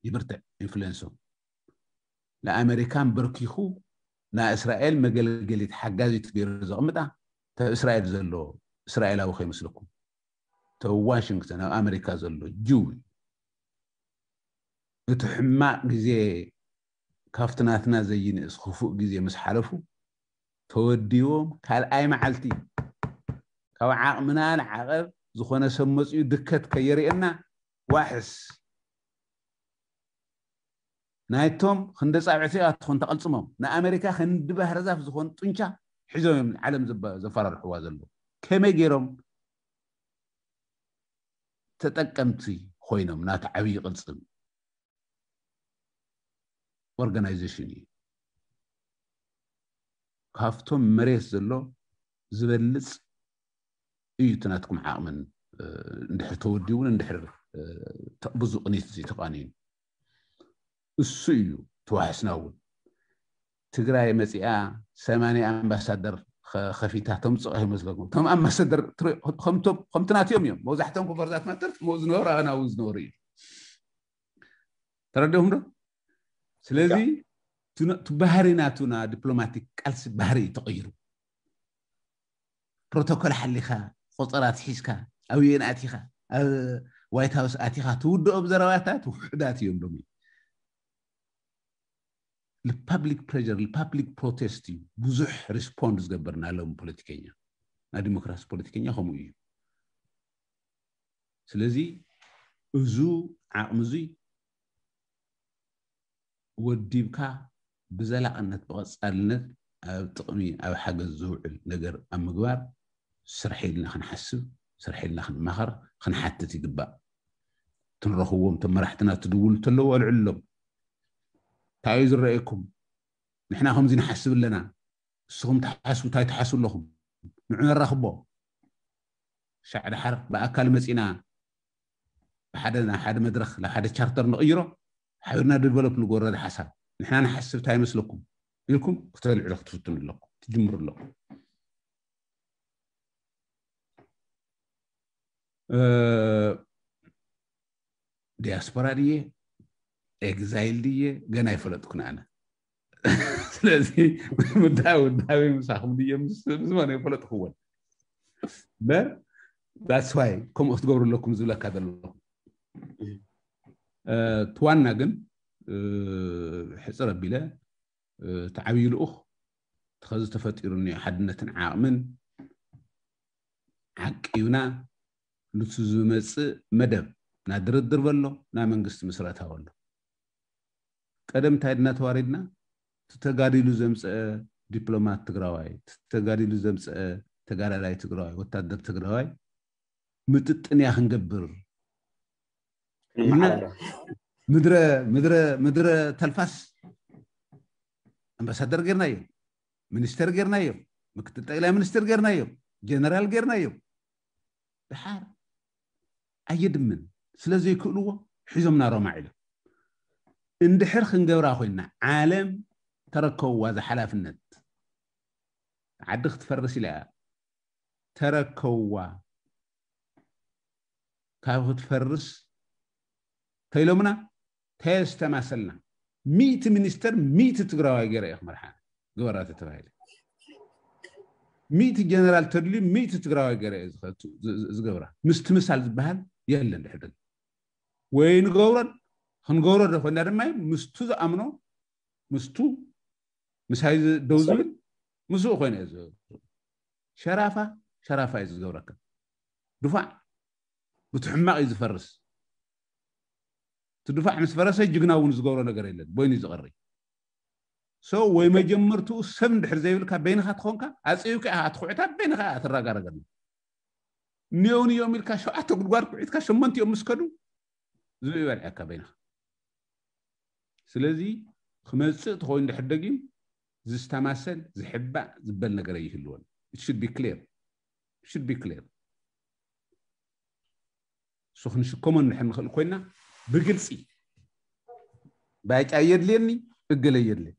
ይብርትዕ ኢንፍሉንሱ ንኣሜሪካን በርኪኹ ናይ እስራኤል መገልገሊት ሓጋዚት ገይሩ ዘቕምጣ ተብ እስራኤል ዘሎ እስራኤላዊ ከይመስለኩም ተብ ዋሽንግተን ኣብ ኣሜሪካ ዘሎ ጅው እቲ ሕማቅ ግዜ ካብቲ ናትና ዘይንእስ ክፉእ ግዜ ምስ ሓለፉ ተወዲቦም ካልኣይ መዓልቲ ካብ ዓቕምና ንዓቐብ ዝኾነ ሰብ መፅኡ ድከት ከየርእየና ዋሕስ ናይቶም ክንደ ፃብዕትያ ትኾን ተቐልፅሞም ንኣሜሪካ ክንዲ ባህረ ዛፍ ዝኾን ጡንቻ ሒዞም እዮም ዓለም ዘፈራርሕዋ ዘሎ ከመይ ገይሮም ተጠቀምቲ ኮይኖም ናቲ ዓብይ ቅልፅም ኦርጋናይዜሽን እዩ ካብቶም መሬት ዘሎ ዝበልፅ እዩ እቲ ናትኩም ዓቕምን እንድሕር ተወዲቡን እንድሕር ብዙ ቅኒት እዚ ተቃኒዩ እሱ እዩ ተዋሕስና እውን ትግራይ መፂኣ ሰማንያ ኣምባሳደር ከፊታ ቶም ፀቀ ይመስለኩም እቶም ኣምባሳደር ከምቲ ናትዮም እዮም መብዛሕትኦም ኮፈርዛት ማተር ሞ ዝነበሩ ኣና እውን ዝነበሩ እዩ ተረዲኹም ዶ ስለዚ እቲ ባህሪ ናቱና ዲፕሎማቲክ ቃልሲ ባህሪ እዩ ተቐይሩ ፕሮቶኮል ሓሊኻ ቁፅራት ሒዝካ ኣብ ዩኤን ኣቲኻ ኣብ ዋይት ሃውስ ኣቲኻ ትውድኦ ብዘረባታት ውሕዳት እዮም ሎም እዩ ልፓብሊክ ፕሬር ልፓብሊክ ፕሮቴስት እዩ ብዙሕ ሪስፖንድ ዝገበርና ሎም ፖለቲከኛ ናይ ዲሞክራሲ ፖለቲከኛ ከምኡ እዩ። ስለዚ እዙ ዓቕሚ እዙይ ወዲብካ ብዘላቕነት ብቐፃልነት ኣብ ጥቕሚ ኣብ ሓገዝ ዝውዕል ነገር ኣብ ምግባር ስራሕ ኢልና ክንሓስብ ስራሕ ኢልና ክንመኸር ክንሓትት ይግባእ። ትንረኽቦም ቶም መራሕትና ትድውሉ እንተለዎ ኣልዕሎም تعالوا رأيكم. نحنا هم زين حسب لنا. سهم تحسوا تاي تحسوا لهم. نعنى الرخبة. شعر حر بقى كلمة إنا بحدنا حد مدرخ لحد شارتر نغيره. حيرنا ديفلوب نقول هذا نحنا نحن نحسب تاي مثلكم لكم قتل العلاقة تفتن لكم. تجمر لكم. أه... ديسبرا ديه ኤግዛይል ድየ ገና ይፈለጥኩን ኣነ። ስለዚ ምዳዊ ውዳዊ ምሳኹም ድየ ምስመነ ይፈለጥክዎን በር ዳትስ ዋይ ከምኡ ክትገብሩ ኣለኩም ዝብለካ ዘለኹም። ትዋና ግን ሕፅር ኣቢለ እቲ ዓብዪ ልኡኽ ተኸዚ ተፈጢሩ እኒኦ ሓድነትን ዓቕምን ዓቂብና ንሱ ዝመፅእ መደብ ና ድርድር በሎ ና መንግስቲ ምስረታዊ ኣሎ ቀደምታይ እናተዋሪድና ተጋዲሉ ዘምፀአ ዲፕሎማት ትግራዋይ ተጋዲሉ ዘምፀአ ተጋዳላይ ትግራዋይ ወታደር ትግራዋይ ምጥጥን ያ ክንገብር ምድረ ተልፋስ ኣምባሳደር ጌርናዮ ሚኒስተር ጌርናዮ ምክትል ጠቅላይ ሚኒስትር ጌርናዮ ጀነራል ጌርናዮ ድሓር ኣየድምን ስለዘይክእልዎ ሒዞም ናሮማ ኢሎም። اندحر خنقبرا خوينا عالم تركوا هذا حلافنت عد تفرس لا تركوا كاب تفرس كيلومنا تيستماسلنا ميت منستر ميت تقراوا غير يا مرحان قبرات تبهيل ميت جنرال تدلي ميت تقراوا غير زغبرا مستمثال بحال يلا ندحر وين قورن ክንገብሮ ዶ ኮይና ድማ ምስቱ ዝኣምኖ ምስቱ ምሳይ ደው ዝብል ምስኡ ኮይነ እየ ሸራፋ ሸራፋ እዩ ዝገብረካ። ድፋዕ ሕማቅ እዩ ዝፈርስ። እቲ ድፋዕ ምስ ፈረሰ ጅግና እውን ዝገብሮ ነገር የለን። ቦይኑ ዝቐሪ ሶ ወይ መጀመርትኡ ሰብ እንድሕር ዘይብልካ በይንካ ትኾንካ? ኣፅዩካ ኢኻ ኣትኩዕታት በይንካ ትረጋረገሉ እኒኦም እዮም ኢልካ ሸውዓተ ጉድጓድ ኩዒትካ ሸመንቲኦም ምስ ከዱ ዝብኡ ይበልዐካ በይንካ ስለዚ ክመፅእ ተኮይኑ ድሕር ደጊም ዝስተማሰል ዝሕባእ ዝበል ነገር ይህልዎን ሽድ ቢ እሱ ክንሽከሞ ንድሕር ንኽእል ኮይና ብግልፂ ባይጫ የድልየኒ እገለ የድልየ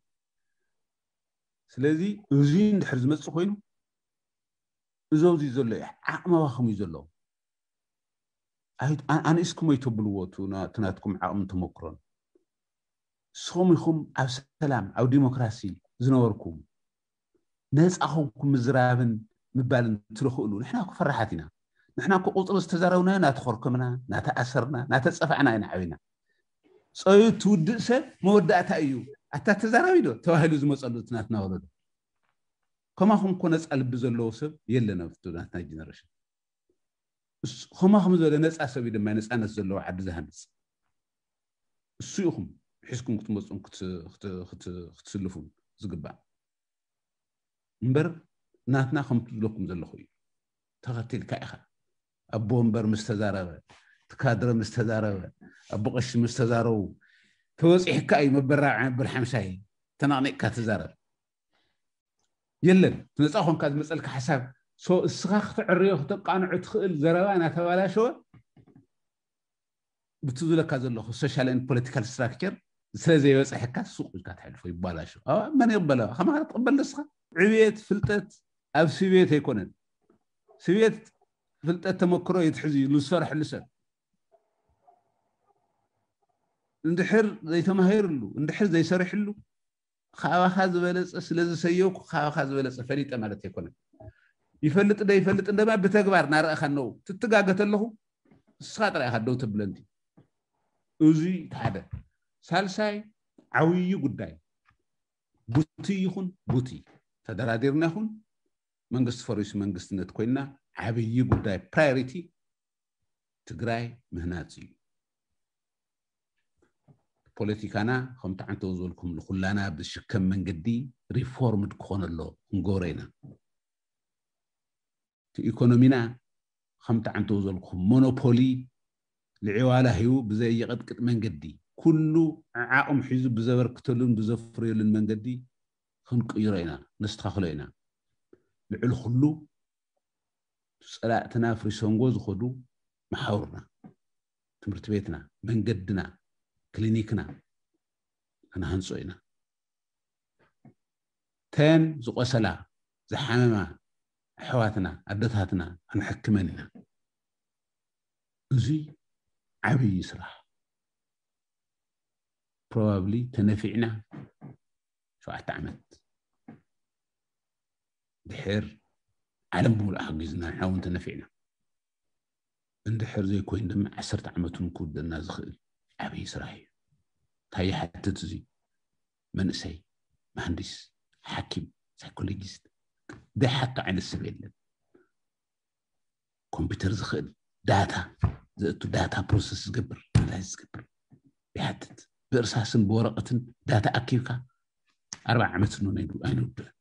ስለዚ እዚ እንድሕር ዝመፅእ ኮይኑ እዞም እዚ ዘሎ እዩ ዓቕመባኹም እዩ ዘለዎ ኣንእስኩም ኣይተብልዎ እቲ ናትኩም ዓቕሚ ተመክሮን ንስኹም ኢኹም ኣብ ሰላም ኣብ ዲሞክራሲ ዝነበርኩም ነፃኹም ምዝራብን ምባልን ትልኽእሉ ንሕና ኮ ፈራሓት ኢና ንሕና ኮ ቁፅሪ ዝተዛረብናዮ ናተኸርኮምና ናተኣሰርና ናተፀፋዕና ኢና ዓብና ፀዩ ትውድእ ሰብ መወዳእታ እዩ ኣታ ተዛራቢ ዶ ተባሂሉ ዝመፀሉ ትናትና ወለዶ ከማኹም ኮ ነፃ ልቢ ዘለዎ ሰብ የለን ኣብቲ ናትና ጀነሬሽን ከማኹም ዝበለ ነፃ ሰብ እዩ ድማ ነፃነት ዘለዎ ዓዲ ዝሃንፅ እሱ ኢኹም ሒዝኩም ክትመፁም ክትስልፉን ዝግባእ እምበር ናትና ከምቲ ዝለኩም ዘለኹ እዩ ተኸቲልካ ኢኻ ኣቦ እምበር ምስ ተዛረበ ትካድረ ምስ ተዛረበ ኣቦ ቀሺ ምስ ተዛረቡ ተበፂሕካ እዩ መበራብዕ መበል ሓምሳይ ተናቕኒቕካ ትዛረብ የለን ነፃ ኮንካ ዝመፀልካ ሓሳብ እስኻ ክትዕርዮ ክተቃንዑ ትኽእል ዘረባ እናተባላሸወ ብቲ ዝብለካ ዘለኹ ሶሻልን ፖለቲካል ስትራክቸር ስለዘይ በፅሐካ ሱቅ ኢልካ ትሕልፎ ይባላሽ መን የቕበላ ከማ ትቕበል ንስኻ ዕብየት ፍልጠት ኣብ ስብየት ኣይኮነን ስብየት ፍልጠት ተመክሮ የትሕዝ እዩ ዝሰርሐሉ ሰብ እንድሕር ዘይተማሂርሉ እንድሕር ዘይሰርሕሉ ካባኻ ዝበለፀ ስለዝሰየብኩ ካባኻ ዝበለፀ ፈሊጠ ማለት ኣይኮነን ይፈልጥ ደ ይፈልጥ ድማ ብተግባር ናርእኻ ኣለው ትትጋገት ኣለኹ ንስኻ ጥራኢኻ ደው ትብለንቲ እዙይ ሓደ ሳልሳይ ዓብዪ ጉዳይ ቡቲ ይኹን ቡቲ ተደራዲርና ይኹን መንግስቲ ፈሪሱ መንግስትነት ኮይና ዓብዪ ጉዳይ ፕራዮሪቲ ትግራይ ምህናፅ እዩ። ፖለቲካና ከምቲ ዓንተ ዝበልኩም ንኩላና ብሽከም መንገዲ ሪፎርምድ ክኾነ ኣሎ ክንገብሮ ኢና። እቲ ኢኮኖሚና ከምቲ ዓንተ ዝበልኩም ሞኖፖሊ ልዕዋላ ሂቡ ብዘየቐጥቅጥ መንገዲ ኩሉ ዓቕም ሒዙ ብዘበርክተሉን ብዘፍርየሉን መንገዲ ክንቅይሮ ኢና ነስተኻኽሎ ኢና። ልዕሊ ኩሉ ፀላእትና ፍሪሰንጎ ዝኸዱ መሓውርና ትምህርቲ ቤትና መንገድና ክሊኒክና ክነሃንፆ ኢና። ተን ዝቆሰላ ዝሓመማ ኣሕዋትና ኣደታትና ክንሕክመን ኢና። እዙይ ዓብይ ስራሕ probably ተነፊዕና ሸውዓተ ዓመት ድሕር ዓለም ብምሉእ ሓጊዝና ንሕና እውን ተነፊዕና እንድሕር ዘይኮይኑ ድማ ዓሰርተ ዓመት እውን ክውደና ዝኽእል ዓብዪ ስራሕ እዩ እንታይ ይሓትት እዚ መንእሰይ መሃንዲስ ሓኪም ሳይኮሎጂስት ዘይሓቂ ዓይነት ሰብ የለን ኮምፒተር ዝኽእል ዳታ ዘእቱ ዳታ ፕሮሰስ ዝገብር ኣናላይዝ ዝገብር ይሓትት برصاص بورقة داتا أكيفك أربع عمت إنه نيلو أينو ده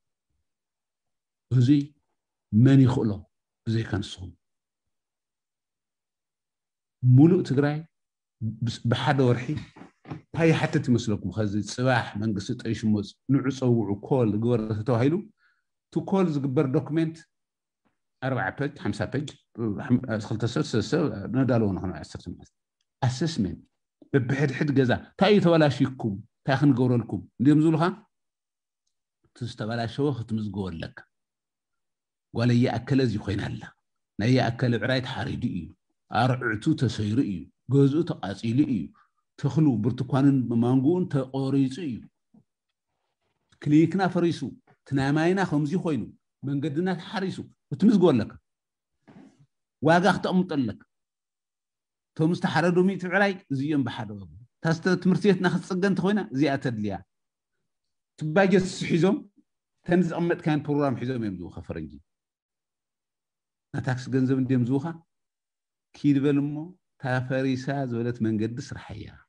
هذي من يخلو؟ زي كان صوم. ملو تقرأي؟ بحد ورحي. هاي حتى تمسلك مخزي سباح من قصت أيش مز نعصو وكل جوار تتوهيلو تو كل زقبر دوكمنت. أربعة بيج خمسة بيج. خلت أسس أسس نادلون هنا أسس أسس من በብሕድሕድ ገዛ እንታይ እዩ ተበላሽይኩም እንታይ ክንገብረልኩም እንዲኦም ዝብሉካ እቲ ዝተበላሸወ ክትምዝግቦ ኣለካ ጓል እየኣከለ እዚ ኮይና ኣላ ናይ እየኣከለ ዕራይ ተሓሪዱ እዩ። ኣርዕቱ ተሰይሩ እዩ። ገዝኡ ተቃፂሉ እዩ። ተኽሉ ብርትኳንን ማንጉኡን ተቆሪፁ እዩ። ክሊኒክና ፈሪሱ ትናማይና ከምዚ ኮይኑ መንገድና ተሓሪሱ እትምዝግቦ ኣለካ ዋጋ ክተቕምጠለካ توم استحردو ميت علي زيهم بحدو تاست تمرسيت نخص سجن تخوينا زيات الليا تباجي حزوم تنز أمت كان برنامج حزوم يمزو خفرنجي نتاكس جنزم ديمزوها كيد بلمو تافري ساز ولت من قدس رحيا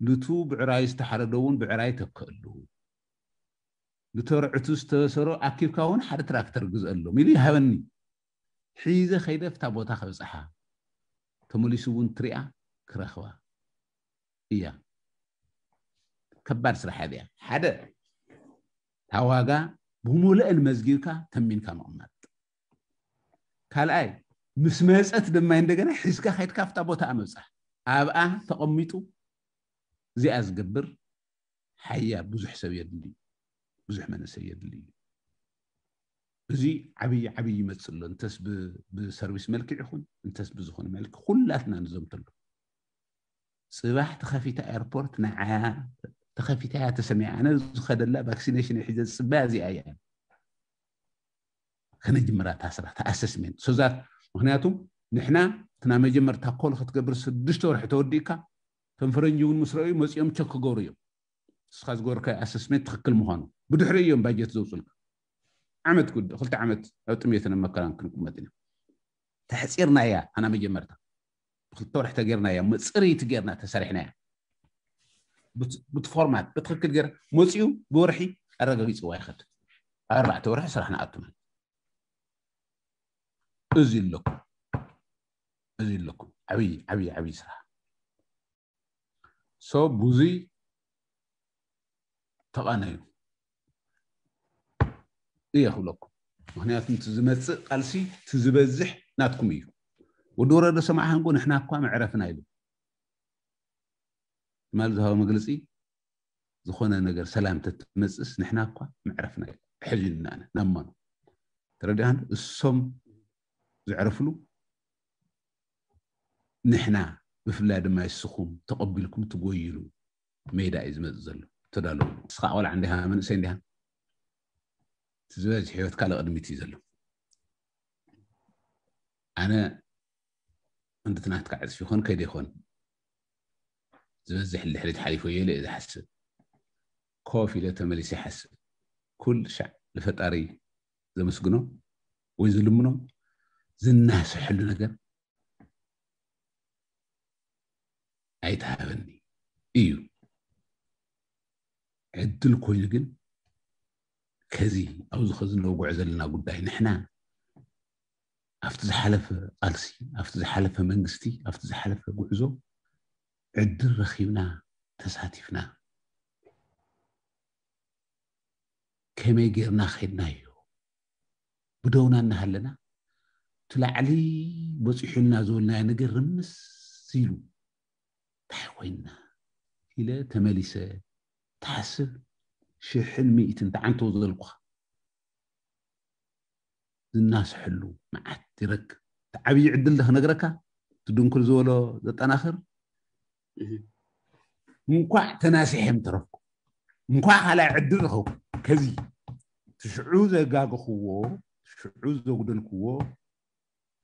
لتو بعراي استحردوون بعراي تكلو لتو رعتو استوسرو أكيف كون حد تراكتر جزء اللو ميلي هبني حيزة خيدة في تابوتا خبز أحا ተመሊሱ እውን ትሪኣ ክረኽባ እያ። ከባድ ስራሕ እያ። ሓደ እታ ዋጋ ብሙሉአን መዝጊብካ ተሚንካ ምቕማጥ። ካልኣይ ምስ መፀት ድማ እንደገና ሒዝካ ከይድካ ፍታ ቦታ ምብፃሕ ኣብኣ ተቐሚጡ እዚኣ ዝገብር ሓያል ብዙሕ ሰብ የድሊ ብዙሕ መንእሰይ የድሊ። እዩ እዚ ዓብይ ዓብይ ይመፅእ ኣሎ። እንተስ ብሰርቪስ መልክዕ ይኹን እንተስ ብዝኾነ መልክዕ ኩላትና ንዘምተሉ ፅባሕ ተኸፊታ ኤርፖርት ንዓያ ተኸፊታ እያ ተሰሚዓ ኣነ ዝኸደላ ቫክሲኔሽን ሒዘ ዝፅበያ እዚኣ እያ። ከነጅምራ እታ ስራሕ ተኣሰስሜንት ሶዛት ምክንያቱም ንሕና እትና መጀመርታ ኮል ክትገብር ስድሽተ ወርሒ ተወዲእካ እቶም ፈረንጂ እውን ምስ ረኣዩ መፂኦም ቸክ ክገብሩ እዮም። ንስኻ ዝገበርካ ኣሰስሜንት ትክክል ምኳኑ ብድሕሪ እዮም ባጀት ዘውፅልካ عمت كود قلت عمت أو تميت لما كان مدينة. تحسيرنا يا أنا ما جمرت قلت تروح تقيرنا يا مصري تقيرنا تسرحنا يا بت بت فورمات بتخك تقير مصيو بورحي. الرجل يسوى ياخد أربع تورح سرحنا اتم ازين لكم. ازين لكم. عبي عبي عبي سرح سو بوزي. طبعا أيوه إياه لكم. مهنيات تزمت قلسي تزبزح ناتكم إياه. ودورة ده سمعها نقول نحن أقوام عرفنا إياه ما لزها مجلسي زخونا نقر سلام تتمسس نحن أقوام عرفنا إياه حجينا أنا نمانو ترى ده عن السم زعرف له بفلاد ما يسخون تقبلكم تقويلوا ميدا إزمت زلو تدالو. سخاء ولا عندها من سين ዝበዝሕ ሂወትካ ለቅድሚት እዩ ዘሎ ኣነ እንድትናትካ ዕፅፊ ይኮን ከይደ ይኮን ዝበዝሕ ልሕሪት ሓሊፎ የለ እየ ዝሓስብ ኮፍ ኢለ ተመሊሰ ይሓስብ ኩል ሻዕ ንፈጣሪ ዘመስግኖ ወይ ዝልምኖ ዝናስሐሉ ነገር ኣይተሃበኒ እዩ ዕድል ኮይኑ ግን كزي أو زخزن لو زلنا قداي نحنا افتز حلف قلسي افتز حلف منقستي افتز حلف قعزو عد رخيونا تساتفنا كما يجيرنا خيرنا يو بدونا نهلنا تلعلي بصيحنا زولنا نقر رمس سيلو تحوينا إلى تماليسة تحسب شي حلمي تنتع انتو ذلقها الناس حلو. ما عترك تعبي عدل له نقرك. تدون كل زولو ذات اناخر مقوع تناسي هم ترفك مقوع على عدل له كذي. تشعوز اقاق خوو تشعوز اقدن خوو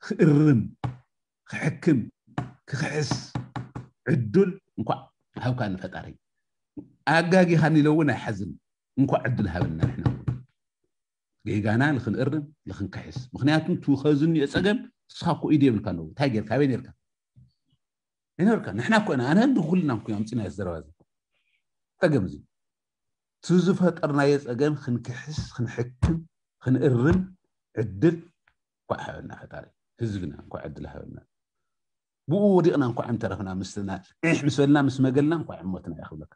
خرم خحكم. كخس عدل. مقوع هاو كان فتاري آقاقي هاني لونا حزن. እንኳ ዕድል ሃበና ንሕና እውን ገጋና ንክንእርም ንክንካሕስ ምክንያቱም ትኸዝኒኦ ፀገም ንስኻ ኮ እዩ ደየብልካ ኣለዎ እንታይ ጌርካ ኣበይ ነርካ ይነርካ ንሕና ኮይና ኣነ ንኩልና ኮ ኣምፅና ዝዘረባ እዚ ፀገም እዚ እቲ ዝፈጠርናዮ ፀገም ክንክሕስ ክንሕክም ክንእርም ዕድል እንኳዕ ሃበና ፈጣሪ ህዝብና እንኳዕ ዕድል ሃበና ብኡ ወዲቕና እንኳዕ እንተረኽና ምስና ዒሕ ምስ በልና ምስ መገልና እንኳዕ ዕሞትና ይኽብለካ